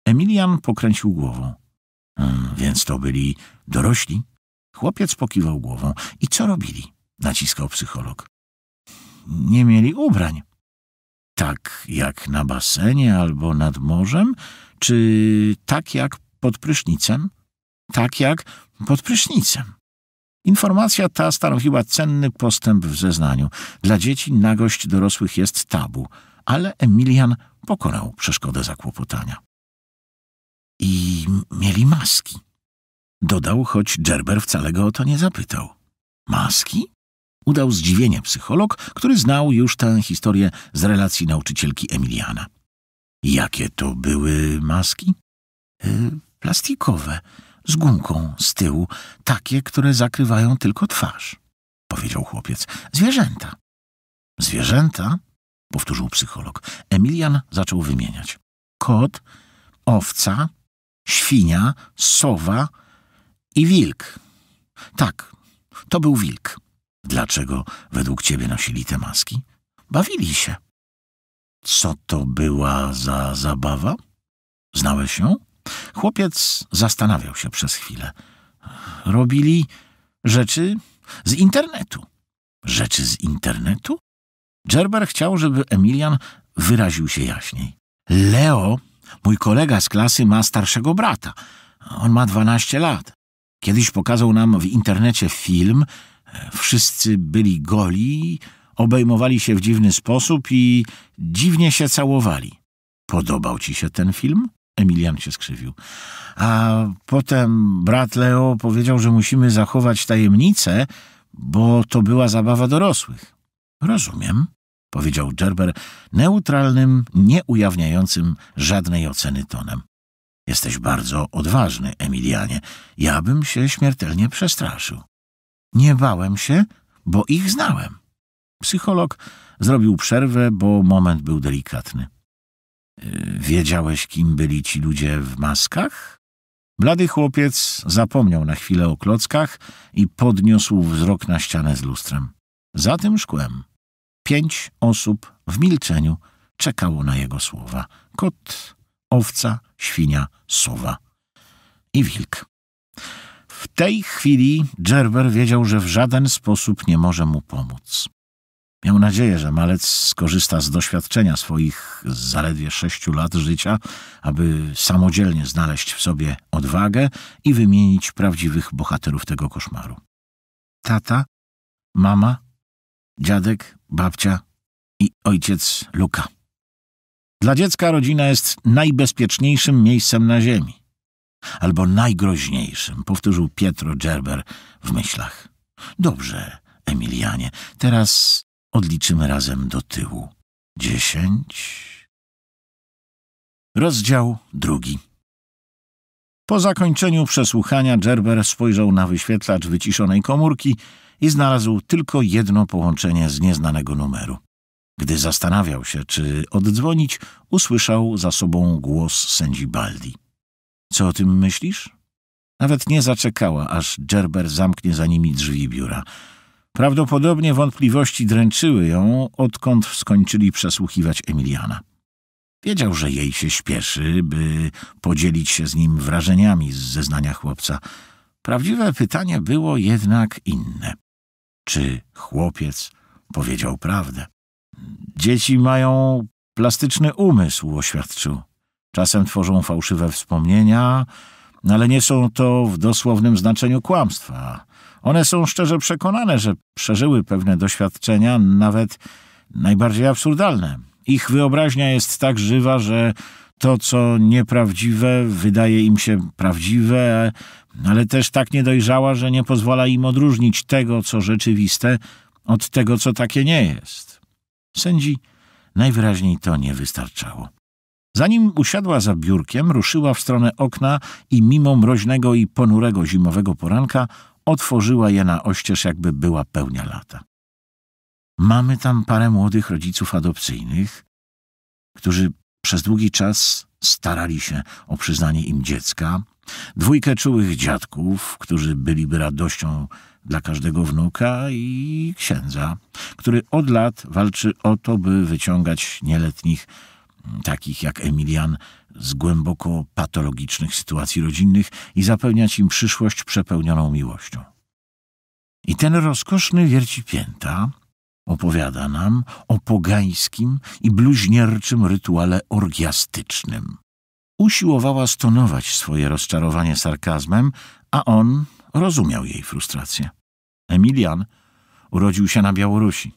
Speaker 2: Emilian pokręcił głową. Hmm, więc to byli dorośli? Chłopiec pokiwał głową. I co robili? Naciskał psycholog. Nie mieli ubrań. Tak jak na basenie albo nad morzem, czy tak jak pod prysznicem? Tak jak pod prysznicem. Informacja ta stanowiła cenny postęp w zeznaniu. Dla dzieci nagość dorosłych jest tabu, ale Emilian pokonał przeszkodę zakłopotania. I mieli maski. Dodał, choć Gerber wcale go o to nie zapytał. Maski? Udał zdziwienie psycholog, który znał już tę historię z relacji nauczycielki Emiliana. Jakie to były maski? Yy, plastikowe, z gumką z tyłu, takie, które zakrywają tylko twarz, powiedział chłopiec. Zwierzęta. Zwierzęta? powtórzył psycholog. Emilian zaczął wymieniać. Kot, owca, świnia, sowa i wilk. Tak, to był wilk. Dlaczego według ciebie nosili te maski? Bawili się. Co to była za zabawa? Znałeś ją? Chłopiec zastanawiał się przez chwilę. Robili rzeczy z internetu. Rzeczy z internetu? Gerber chciał, żeby Emilian wyraził się jaśniej. Leo, mój kolega z klasy, ma starszego brata. On ma 12 lat. Kiedyś pokazał nam w internecie film. Wszyscy byli goli, obejmowali się w dziwny sposób i dziwnie się całowali. Podobał ci się ten film? Emilian się skrzywił. A potem brat Leo powiedział, że musimy zachować tajemnicę, bo to była zabawa dorosłych. Rozumiem, powiedział Gerber neutralnym, nie ujawniającym żadnej oceny tonem. Jesteś bardzo odważny, Emilianie. Ja bym się śmiertelnie przestraszył. Nie bałem się, bo ich znałem. Psycholog zrobił przerwę, bo moment był delikatny. Wiedziałeś, kim byli ci ludzie w maskach? Blady chłopiec zapomniał na chwilę o klockach i podniósł wzrok na ścianę z lustrem. Za tym szkłem pięć osób w milczeniu czekało na jego słowa. Kot, owca, świnia, sowa i wilk. W tej chwili Gerber wiedział, że w żaden sposób nie może mu pomóc. Miał nadzieję, że malec skorzysta z doświadczenia swoich zaledwie sześciu lat życia, aby samodzielnie znaleźć w sobie odwagę i wymienić prawdziwych bohaterów tego koszmaru. Tata, mama, dziadek, babcia i ojciec Luka. Dla dziecka rodzina jest najbezpieczniejszym miejscem na ziemi. Albo najgroźniejszym, powtórzył Pietro Gerber w myślach. Dobrze, Emilianie, teraz Odliczymy razem do tyłu. Dziesięć. Rozdział drugi. Po zakończeniu przesłuchania Gerber spojrzał na wyświetlacz wyciszonej komórki i znalazł tylko jedno połączenie z nieznanego numeru. Gdy zastanawiał się, czy oddzwonić, usłyszał za sobą głos sędzi Baldi. Co o tym myślisz? Nawet nie zaczekała, aż Gerber zamknie za nimi drzwi biura. Prawdopodobnie wątpliwości dręczyły ją, odkąd skończyli przesłuchiwać Emiliana. Wiedział, że jej się śpieszy, by podzielić się z nim wrażeniami z zeznania chłopca. Prawdziwe pytanie było jednak inne. Czy chłopiec powiedział prawdę? Dzieci mają plastyczny umysł, oświadczył. Czasem tworzą fałszywe wspomnienia, ale nie są to w dosłownym znaczeniu kłamstwa. One są szczerze przekonane, że przeżyły pewne doświadczenia, nawet najbardziej absurdalne. Ich wyobraźnia jest tak żywa, że to, co nieprawdziwe, wydaje im się prawdziwe, ale też tak niedojrzała, że nie pozwala im odróżnić tego, co rzeczywiste, od tego, co takie nie jest. Sędzi najwyraźniej to nie wystarczało. Zanim usiadła za biurkiem, ruszyła w stronę okna i mimo mroźnego i ponurego zimowego poranka otworzyła je na oścież, jakby była pełnia lata. Mamy tam parę młodych rodziców adopcyjnych, którzy przez długi czas starali się o przyznanie im dziecka, dwójkę czułych dziadków, którzy byliby radością dla każdego wnuka i księdza, który od lat walczy o to, by wyciągać nieletnich, takich jak Emilian, z głęboko patologicznych sytuacji rodzinnych i zapewniać im przyszłość przepełnioną miłością. I ten rozkoszny wierci pięta opowiada nam o pogańskim i bluźnierczym rytuale orgiastycznym. Usiłowała stonować swoje rozczarowanie sarkazmem, a on rozumiał jej frustrację. Emilian urodził się na Białorusi.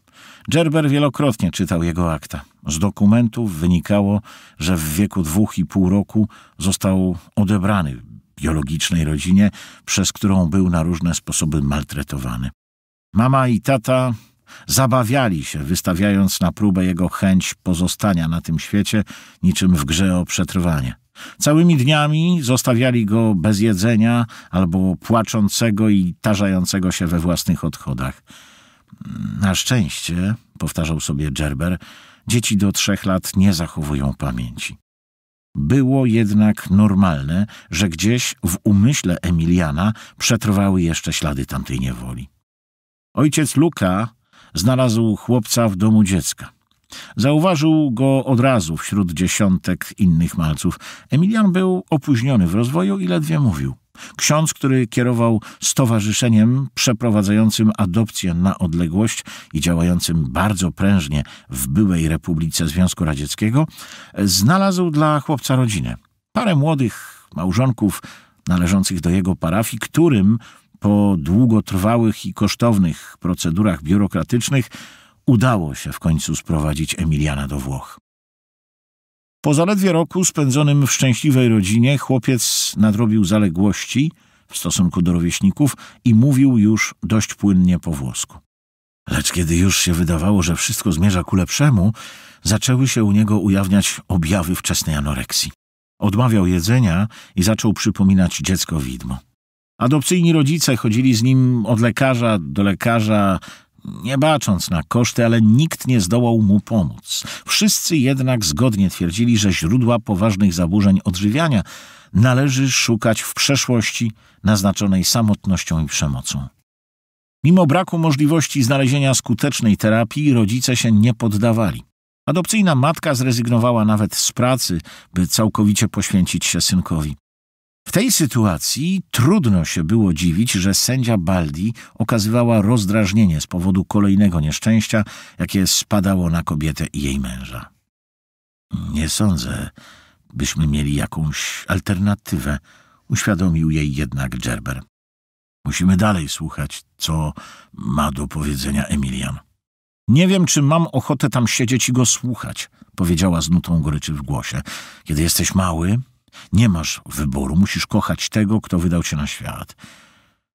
Speaker 2: Gerber wielokrotnie czytał jego akta. Z dokumentów wynikało, że w wieku dwóch i pół roku został odebrany biologicznej rodzinie, przez którą był na różne sposoby maltretowany. Mama i tata zabawiali się, wystawiając na próbę jego chęć pozostania na tym świecie, niczym w grze o przetrwanie. Całymi dniami zostawiali go bez jedzenia albo płaczącego i tarzającego się we własnych odchodach. Na szczęście, powtarzał sobie Gerber, dzieci do trzech lat nie zachowują pamięci. Było jednak normalne, że gdzieś w umyśle Emiliana przetrwały jeszcze ślady tamtej niewoli. Ojciec Luka znalazł chłopca w domu dziecka. Zauważył go od razu wśród dziesiątek innych malców. Emilian był opóźniony w rozwoju i ledwie mówił. Ksiądz, który kierował stowarzyszeniem przeprowadzającym adopcję na odległość i działającym bardzo prężnie w byłej Republice Związku Radzieckiego, znalazł dla chłopca rodzinę. Parę młodych małżonków należących do jego parafii, którym po długotrwałych i kosztownych procedurach biurokratycznych udało się w końcu sprowadzić Emiliana do Włoch. Po zaledwie roku spędzonym w szczęśliwej rodzinie chłopiec nadrobił zaległości w stosunku do rówieśników i mówił już dość płynnie po włosku. Lecz kiedy już się wydawało, że wszystko zmierza ku lepszemu, zaczęły się u niego ujawniać objawy wczesnej anoreksji. Odmawiał jedzenia i zaczął przypominać dziecko widmo. Adopcyjni rodzice chodzili z nim od lekarza do lekarza, nie bacząc na koszty, ale nikt nie zdołał mu pomóc. Wszyscy jednak zgodnie twierdzili, że źródła poważnych zaburzeń odżywiania należy szukać w przeszłości naznaczonej samotnością i przemocą. Mimo braku możliwości znalezienia skutecznej terapii, rodzice się nie poddawali. Adopcyjna matka zrezygnowała nawet z pracy, by całkowicie poświęcić się synkowi. W tej sytuacji trudno się było dziwić, że sędzia Baldi okazywała rozdrażnienie z powodu kolejnego nieszczęścia, jakie spadało na kobietę i jej męża. Nie sądzę, byśmy mieli jakąś alternatywę, uświadomił jej jednak Gerber. Musimy dalej słuchać, co ma do powiedzenia Emilian. Nie wiem, czy mam ochotę tam siedzieć i go słuchać, powiedziała z nutą goryczy w głosie. Kiedy jesteś mały, nie masz wyboru, musisz kochać tego, kto wydał cię na świat.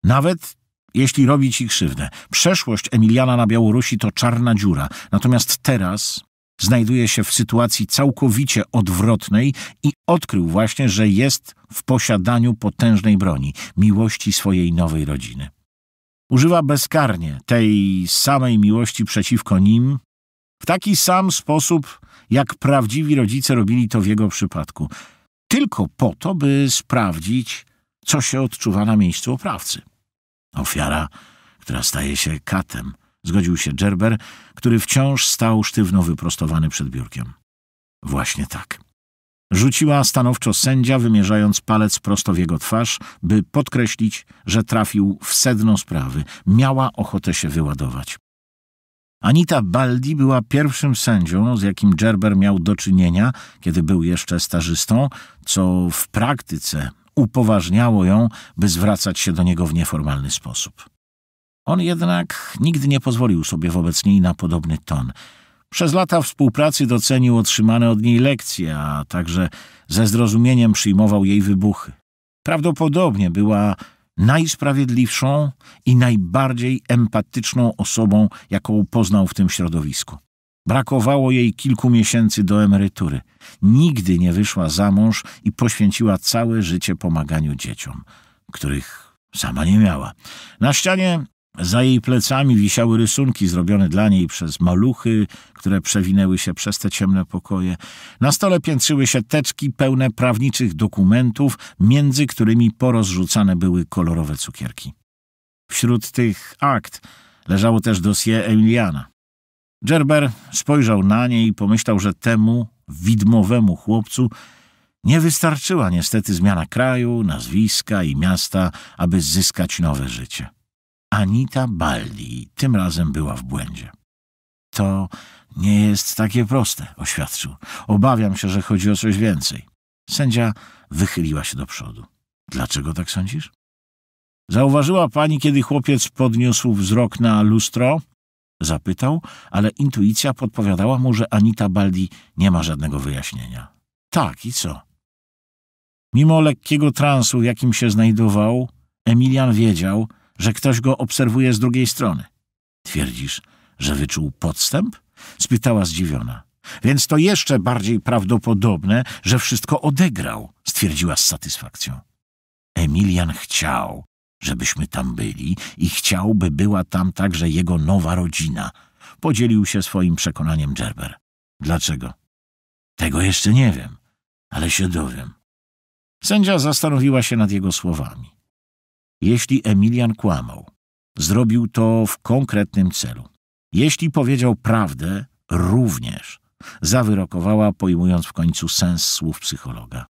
Speaker 2: Nawet jeśli robi ci krzywdę. Przeszłość Emiliana na Białorusi to czarna dziura, natomiast teraz znajduje się w sytuacji całkowicie odwrotnej i odkrył właśnie, że jest w posiadaniu potężnej broni miłości swojej nowej rodziny. Używa bezkarnie tej samej miłości przeciwko nim w taki sam sposób, jak prawdziwi rodzice robili to w jego przypadku tylko po to, by sprawdzić, co się odczuwa na miejscu oprawcy. Ofiara, która staje się katem, zgodził się Gerber, który wciąż stał sztywno wyprostowany przed biurkiem. Właśnie tak. Rzuciła stanowczo sędzia, wymierzając palec prosto w jego twarz, by podkreślić, że trafił w sedno sprawy. Miała ochotę się wyładować. Anita Baldi była pierwszym sędzią, z jakim Gerber miał do czynienia, kiedy był jeszcze stażystą, co w praktyce upoważniało ją, by zwracać się do niego w nieformalny sposób. On jednak nigdy nie pozwolił sobie wobec niej na podobny ton. Przez lata współpracy docenił otrzymane od niej lekcje, a także ze zrozumieniem przyjmował jej wybuchy. Prawdopodobnie była najsprawiedliwszą i najbardziej empatyczną osobą, jaką poznał w tym środowisku. Brakowało jej kilku miesięcy do emerytury. Nigdy nie wyszła za mąż i poświęciła całe życie pomaganiu dzieciom, których sama nie miała. Na ścianie za jej plecami wisiały rysunki zrobione dla niej przez maluchy, które przewinęły się przez te ciemne pokoje. Na stole piętrzyły się teczki pełne prawniczych dokumentów, między którymi porozrzucane były kolorowe cukierki. Wśród tych akt leżało też dosie Emiliana. Gerber spojrzał na nie i pomyślał, że temu widmowemu chłopcu nie wystarczyła niestety zmiana kraju, nazwiska i miasta, aby zyskać nowe życie. Anita Baldi tym razem była w błędzie. To nie jest takie proste, oświadczył. Obawiam się, że chodzi o coś więcej. Sędzia wychyliła się do przodu. Dlaczego tak sądzisz? Zauważyła pani, kiedy chłopiec podniósł wzrok na lustro? Zapytał, ale intuicja podpowiadała mu, że Anita Baldi nie ma żadnego wyjaśnienia. Tak, i co? Mimo lekkiego transu, w jakim się znajdował, Emilian wiedział, że ktoś go obserwuje z drugiej strony. Twierdzisz, że wyczuł podstęp? spytała zdziwiona. Więc to jeszcze bardziej prawdopodobne, że wszystko odegrał, stwierdziła z satysfakcją. Emilian chciał, żebyśmy tam byli i chciał, by była tam także jego nowa rodzina. Podzielił się swoim przekonaniem Gerber. Dlaczego? Tego jeszcze nie wiem, ale się dowiem. Sędzia zastanowiła się nad jego słowami. Jeśli Emilian kłamał, zrobił to w konkretnym celu. Jeśli powiedział prawdę, również zawyrokowała, pojmując w końcu sens słów psychologa.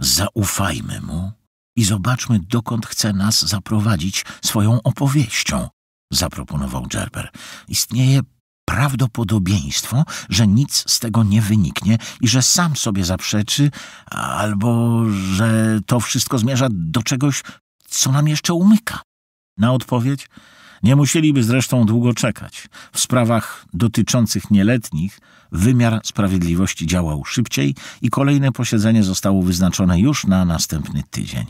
Speaker 2: Zaufajmy mu i zobaczmy, dokąd chce nas zaprowadzić swoją opowieścią, zaproponował Gerber. Istnieje prawdopodobieństwo, że nic z tego nie wyniknie i że sam sobie zaprzeczy, albo że to wszystko zmierza do czegoś, co nam jeszcze umyka? Na odpowiedź nie musieliby zresztą długo czekać. W sprawach dotyczących nieletnich wymiar sprawiedliwości działał szybciej i kolejne posiedzenie zostało wyznaczone już na następny tydzień.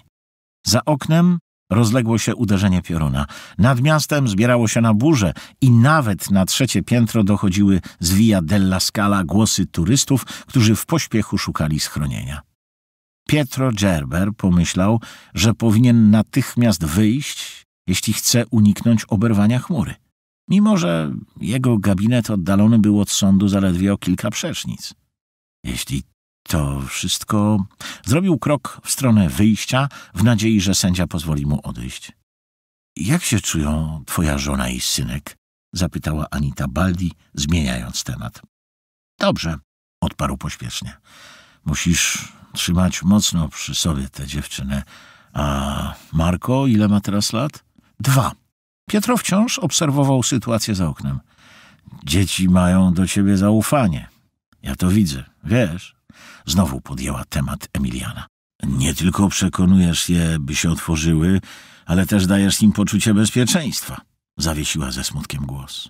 Speaker 2: Za oknem rozległo się uderzenie pioruna. Nad miastem zbierało się na burzę i nawet na trzecie piętro dochodziły z Via della Scala głosy turystów, którzy w pośpiechu szukali schronienia. Pietro Gerber pomyślał, że powinien natychmiast wyjść, jeśli chce uniknąć oberwania chmury, mimo że jego gabinet oddalony był od sądu zaledwie o kilka przecznic. Jeśli to wszystko zrobił krok w stronę wyjścia, w nadziei, że sędzia pozwoli mu odejść. Jak się czują twoja żona i synek? zapytała Anita Baldi, zmieniając temat. Dobrze, odparł pośpiesznie. Musisz trzymać mocno przy sobie tę dziewczynę. A Marko, ile ma teraz lat? Dwa. Pietro wciąż obserwował sytuację za oknem. Dzieci mają do ciebie zaufanie. Ja to widzę, wiesz. Znowu podjęła temat Emiliana. Nie tylko przekonujesz je, by się otworzyły, ale też dajesz im poczucie bezpieczeństwa. Zawiesiła ze smutkiem głos.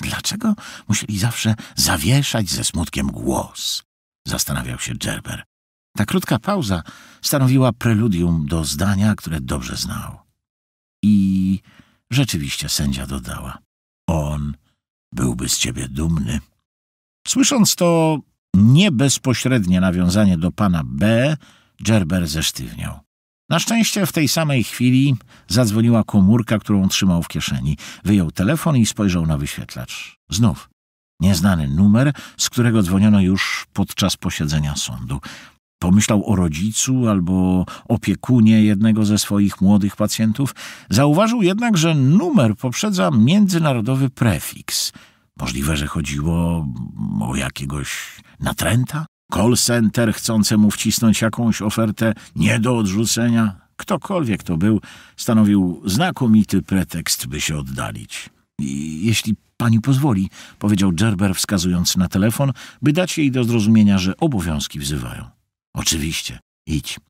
Speaker 2: Dlaczego musieli zawsze zawieszać ze smutkiem głos? Zastanawiał się Gerber. Ta krótka pauza stanowiła preludium do zdania, które dobrze znał. I rzeczywiście sędzia dodała: On byłby z ciebie dumny. Słysząc to nie bezpośrednie nawiązanie do pana B, Gerber zesztywniał. Na szczęście w tej samej chwili zadzwoniła komórka, którą trzymał w kieszeni. Wyjął telefon i spojrzał na wyświetlacz. Znów nieznany numer, z którego dzwoniono już podczas posiedzenia sądu. Pomyślał o rodzicu albo opiekunie jednego ze swoich młodych pacjentów. Zauważył jednak, że numer poprzedza międzynarodowy prefiks. Możliwe, że chodziło o jakiegoś natręta? call center chcące mu wcisnąć jakąś ofertę nie do odrzucenia. Ktokolwiek to był, stanowił znakomity pretekst, by się oddalić. I jeśli pani pozwoli, powiedział Gerber, wskazując na telefon, by dać jej do zrozumienia, że obowiązki wzywają. Oczywiście, idź.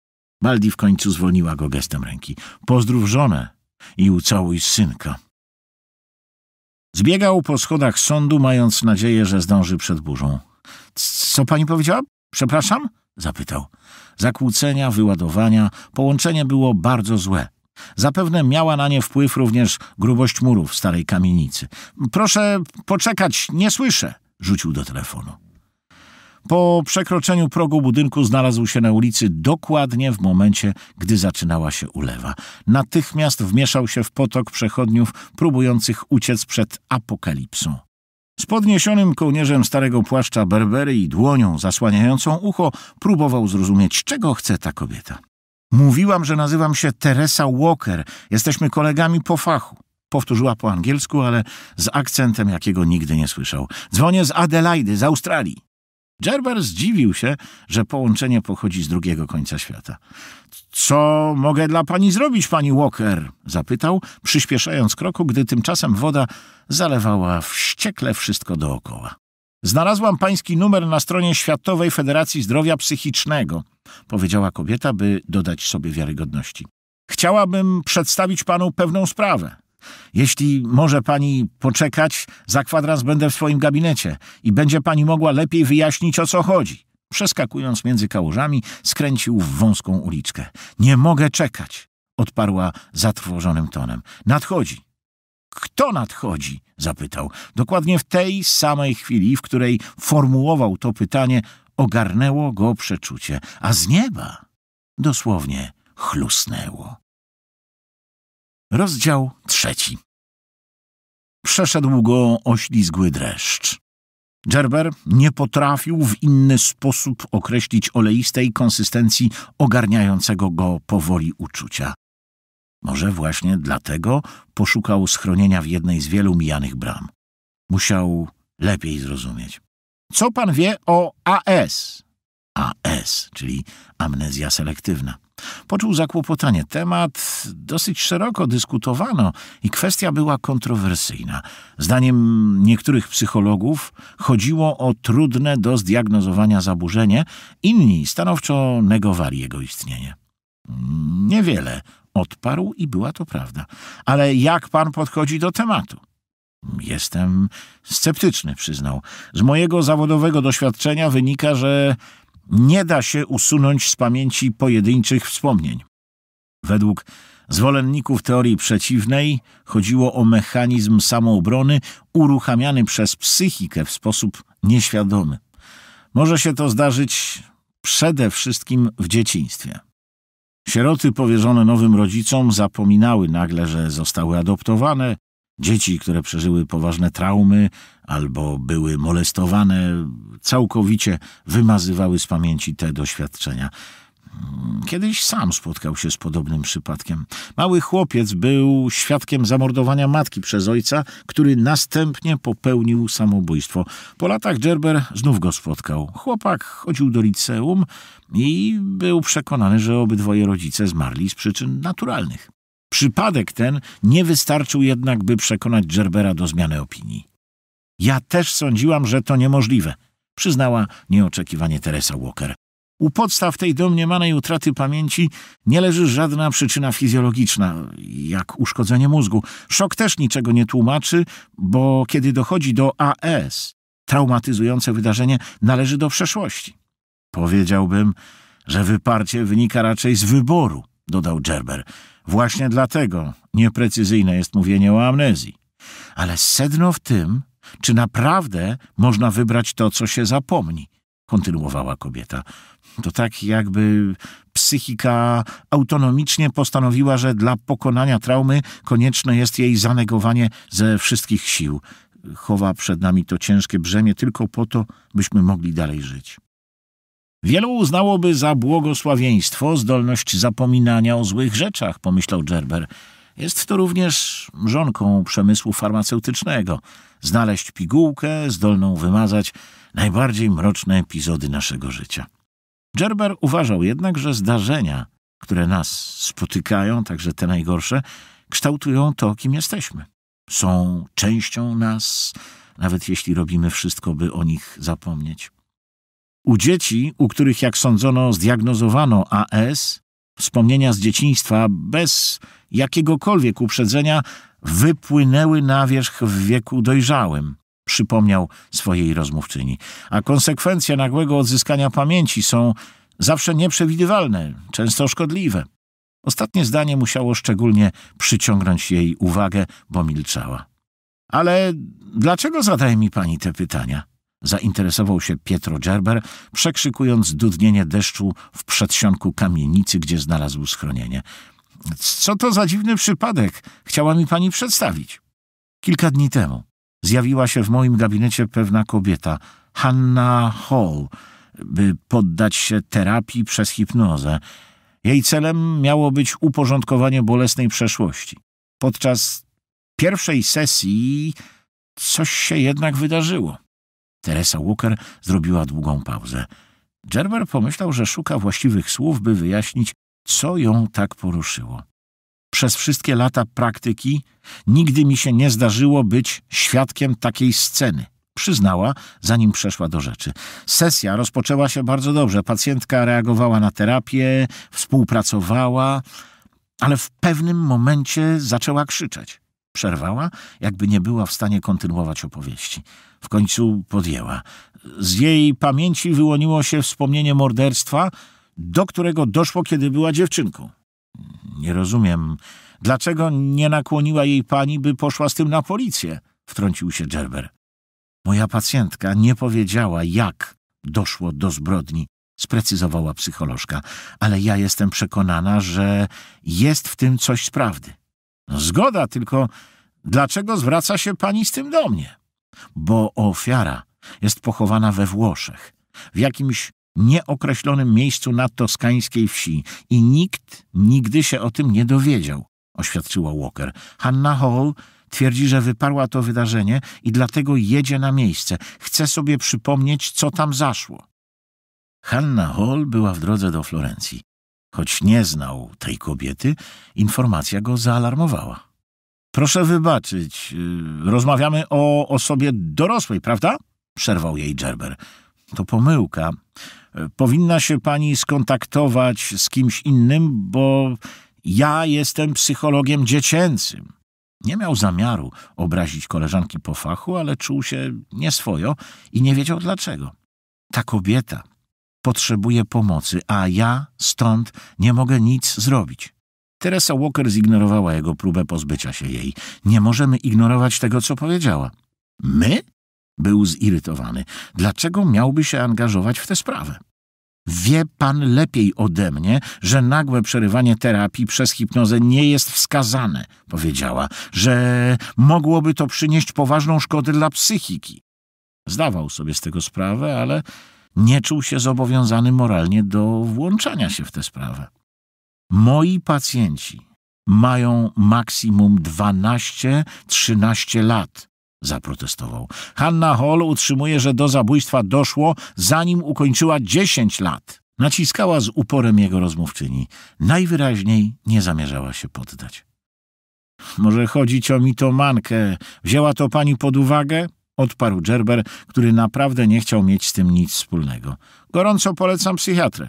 Speaker 2: Baldi w końcu zwolniła go gestem ręki. Pozdrów żonę i ucałuj synka. Zbiegał po schodach sądu, mając nadzieję, że zdąży przed burzą. Co pani powiedziała? Przepraszam? zapytał. Zakłócenia, wyładowania, połączenie było bardzo złe. Zapewne miała na nie wpływ również grubość murów starej kamienicy. Proszę poczekać, nie słyszę, rzucił do telefonu. Po przekroczeniu progu budynku znalazł się na ulicy dokładnie w momencie, gdy zaczynała się ulewa. Natychmiast wmieszał się w potok przechodniów próbujących uciec przed apokalipsą. Z podniesionym kołnierzem starego płaszcza berbery i dłonią zasłaniającą ucho próbował zrozumieć, czego chce ta kobieta. Mówiłam, że nazywam się Teresa Walker. Jesteśmy kolegami po fachu. Powtórzyła po angielsku, ale z akcentem, jakiego nigdy nie słyszał. Dzwonię z Adelaide, z Australii. Gerber zdziwił się, że połączenie pochodzi z drugiego końca świata. Co mogę dla pani zrobić, pani Walker? zapytał, przyspieszając kroku, gdy tymczasem woda zalewała wściekle wszystko dookoła. Znalazłam pański numer na stronie Światowej Federacji Zdrowia Psychicznego, powiedziała kobieta, by dodać sobie wiarygodności. Chciałabym przedstawić panu pewną sprawę. Jeśli może pani poczekać, za kwadrans będę w swoim gabinecie i będzie pani mogła lepiej wyjaśnić, o co chodzi. Przeskakując między kałużami, skręcił w wąską uliczkę. Nie mogę czekać, odparła zatrwożonym tonem. Nadchodzi. Kto nadchodzi? zapytał. Dokładnie w tej samej chwili, w której formułował to pytanie, ogarnęło go przeczucie, a z nieba dosłownie chlusnęło. Rozdział trzeci. Przeszedł go oślizgły dreszcz. Gerber nie potrafił w inny sposób określić oleistej konsystencji ogarniającego go powoli uczucia. Może właśnie dlatego poszukał schronienia w jednej z wielu mijanych bram. Musiał lepiej zrozumieć. Co pan wie o AS? AS, czyli amnezja selektywna. Poczuł zakłopotanie. Temat dosyć szeroko dyskutowano i kwestia była kontrowersyjna. Zdaniem niektórych psychologów chodziło o trudne do zdiagnozowania zaburzenie, inni stanowczo negowali jego istnienie. Niewiele odparł i była to prawda. Ale jak pan podchodzi do tematu? Jestem sceptyczny, przyznał. Z mojego zawodowego doświadczenia wynika, że nie da się usunąć z pamięci pojedynczych wspomnień. Według zwolenników teorii przeciwnej chodziło o mechanizm samoobrony uruchamiany przez psychikę w sposób nieświadomy. Może się to zdarzyć przede wszystkim w dzieciństwie. Sieroty powierzone nowym rodzicom zapominały nagle, że zostały adoptowane, Dzieci, które przeżyły poważne traumy albo były molestowane, całkowicie wymazywały z pamięci te doświadczenia. Kiedyś sam spotkał się z podobnym przypadkiem. Mały chłopiec był świadkiem zamordowania matki przez ojca, który następnie popełnił samobójstwo. Po latach Gerber znów go spotkał. Chłopak chodził do liceum i był przekonany, że obydwoje rodzice zmarli z przyczyn naturalnych. Przypadek ten nie wystarczył jednak, by przekonać Gerbera do zmiany opinii. Ja też sądziłam, że to niemożliwe, przyznała nieoczekiwanie Teresa Walker. U podstaw tej domniemanej utraty pamięci nie leży żadna przyczyna fizjologiczna, jak uszkodzenie mózgu. Szok też niczego nie tłumaczy, bo kiedy dochodzi do AS, traumatyzujące wydarzenie należy do przeszłości. Powiedziałbym, że wyparcie wynika raczej z wyboru, dodał Gerber. Właśnie dlatego nieprecyzyjne jest mówienie o amnezji. Ale sedno w tym, czy naprawdę można wybrać to, co się zapomni, kontynuowała kobieta. To tak jakby psychika autonomicznie postanowiła, że dla pokonania traumy konieczne jest jej zanegowanie ze wszystkich sił. Chowa przed nami to ciężkie brzemię tylko po to, byśmy mogli dalej żyć. Wielu uznałoby za błogosławieństwo zdolność zapominania o złych rzeczach, pomyślał Gerber. Jest to również mrzonką przemysłu farmaceutycznego. Znaleźć pigułkę zdolną wymazać najbardziej mroczne epizody naszego życia. Gerber uważał jednak, że zdarzenia, które nas spotykają, także te najgorsze, kształtują to, kim jesteśmy. Są częścią nas, nawet jeśli robimy wszystko, by o nich zapomnieć. U dzieci, u których, jak sądzono, zdiagnozowano AS, wspomnienia z dzieciństwa bez jakiegokolwiek uprzedzenia wypłynęły na wierzch w wieku dojrzałym, przypomniał swojej rozmówczyni. A konsekwencje nagłego odzyskania pamięci są zawsze nieprzewidywalne, często szkodliwe. Ostatnie zdanie musiało szczególnie przyciągnąć jej uwagę, bo milczała. Ale dlaczego zadaje mi pani te pytania? Zainteresował się Pietro Gerber, przekrzykując dudnienie deszczu w przedsionku kamienicy, gdzie znalazł schronienie. Co to za dziwny przypadek? Chciała mi pani przedstawić. Kilka dni temu zjawiła się w moim gabinecie pewna kobieta, Hanna Hall, by poddać się terapii przez hipnozę. Jej celem miało być uporządkowanie bolesnej przeszłości. Podczas pierwszej sesji coś się jednak wydarzyło. Teresa Walker zrobiła długą pauzę. Gerber pomyślał, że szuka właściwych słów, by wyjaśnić, co ją tak poruszyło. Przez wszystkie lata praktyki nigdy mi się nie zdarzyło być świadkiem takiej sceny. Przyznała, zanim przeszła do rzeczy. Sesja rozpoczęła się bardzo dobrze. Pacjentka reagowała na terapię, współpracowała, ale w pewnym momencie zaczęła krzyczeć. Przerwała, jakby nie była w stanie kontynuować opowieści. W końcu podjęła. Z jej pamięci wyłoniło się wspomnienie morderstwa, do którego doszło, kiedy była dziewczynką. Nie rozumiem, dlaczego nie nakłoniła jej pani, by poszła z tym na policję, wtrącił się Gerber. Moja pacjentka nie powiedziała, jak doszło do zbrodni, sprecyzowała psycholożka, ale ja jestem przekonana, że jest w tym coś z prawdy. Zgoda, tylko dlaczego zwraca się pani z tym do mnie? Bo ofiara jest pochowana we Włoszech, w jakimś nieokreślonym miejscu na toskańskiej wsi i nikt nigdy się o tym nie dowiedział, oświadczyła Walker. Hanna Hall twierdzi, że wyparła to wydarzenie i dlatego jedzie na miejsce. Chce sobie przypomnieć, co tam zaszło. Hanna Hall była w drodze do Florencji. Choć nie znał tej kobiety, informacja go zaalarmowała. Proszę wybaczyć, y, rozmawiamy o osobie dorosłej, prawda? Przerwał jej Gerber. To pomyłka. Powinna się pani skontaktować z kimś innym, bo ja jestem psychologiem dziecięcym. Nie miał zamiaru obrazić koleżanki po fachu, ale czuł się nieswojo i nie wiedział dlaczego. Ta kobieta potrzebuje pomocy, a ja stąd nie mogę nic zrobić. Teresa Walker zignorowała jego próbę pozbycia się jej. Nie możemy ignorować tego, co powiedziała. My? Był zirytowany. Dlaczego miałby się angażować w tę sprawę? Wie pan lepiej ode mnie, że nagłe przerywanie terapii przez hipnozę nie jest wskazane, powiedziała, że mogłoby to przynieść poważną szkodę dla psychiki. Zdawał sobie z tego sprawę, ale nie czuł się zobowiązany moralnie do włączania się w tę sprawę. Moi pacjenci mają maksimum 12-13 lat, zaprotestował. Hanna Hall utrzymuje, że do zabójstwa doszło, zanim ukończyła 10 lat. Naciskała z uporem jego rozmówczyni. Najwyraźniej nie zamierzała się poddać. Może chodzić o mitomankę. Wzięła to pani pod uwagę? Odparł Gerber, który naprawdę nie chciał mieć z tym nic wspólnego. Gorąco polecam psychiatrę.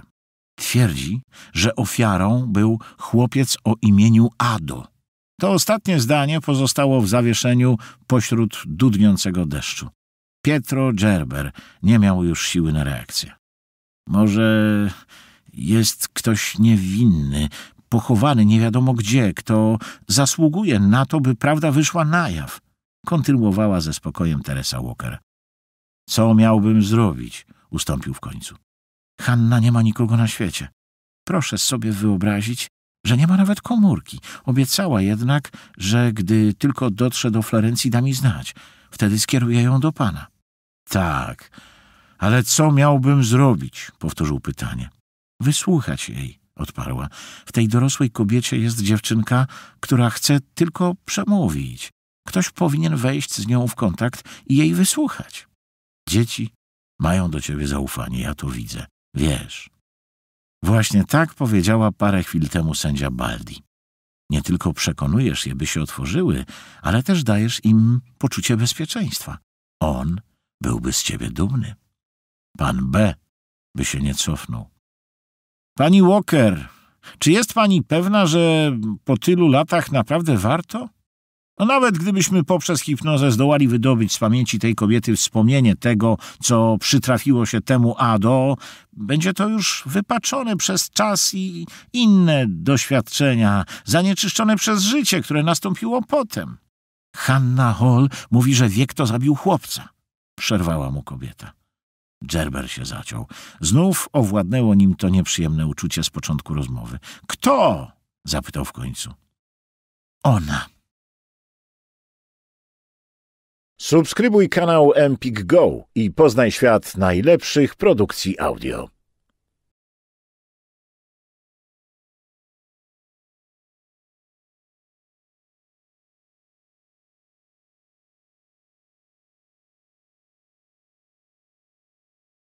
Speaker 2: Twierdzi, że ofiarą był chłopiec o imieniu Ado. To ostatnie zdanie pozostało w zawieszeniu pośród dudniącego deszczu. Pietro Gerber nie miał już siły na reakcję. Może jest ktoś niewinny, pochowany nie wiadomo gdzie, kto zasługuje na to, by prawda wyszła na jaw. Kontynuowała ze spokojem Teresa Walker. Co miałbym zrobić? Ustąpił w końcu. Hanna nie ma nikogo na świecie. Proszę sobie wyobrazić, że nie ma nawet komórki. Obiecała jednak, że gdy tylko dotrze do Florencji, da mi znać. Wtedy skieruję ją do pana. Tak, ale co miałbym zrobić? powtórzył pytanie. Wysłuchać jej, odparła. W tej dorosłej kobiecie jest dziewczynka, która chce tylko przemówić. Ktoś powinien wejść z nią w kontakt i jej wysłuchać. Dzieci mają do ciebie zaufanie, ja to widzę. Wiesz. Właśnie tak powiedziała parę chwil temu sędzia Baldi. Nie tylko przekonujesz je, by się otworzyły, ale też dajesz im poczucie bezpieczeństwa. On byłby z ciebie dumny. Pan B by się nie cofnął. Pani Walker, czy jest pani pewna, że po tylu latach naprawdę warto? No nawet gdybyśmy poprzez hipnozę zdołali wydobyć z pamięci tej kobiety wspomnienie tego, co przytrafiło się temu Ado, będzie to już wypaczone przez czas i inne doświadczenia, zanieczyszczone przez życie, które nastąpiło potem. Hanna Hall mówi, że wiek to zabił chłopca. Przerwała mu kobieta. Gerber się zaciął. Znów owładnęło nim to nieprzyjemne uczucie z początku rozmowy. Kto? zapytał w końcu. Ona.
Speaker 1: Subskrybuj kanał Empik Go i poznaj świat najlepszych produkcji audio.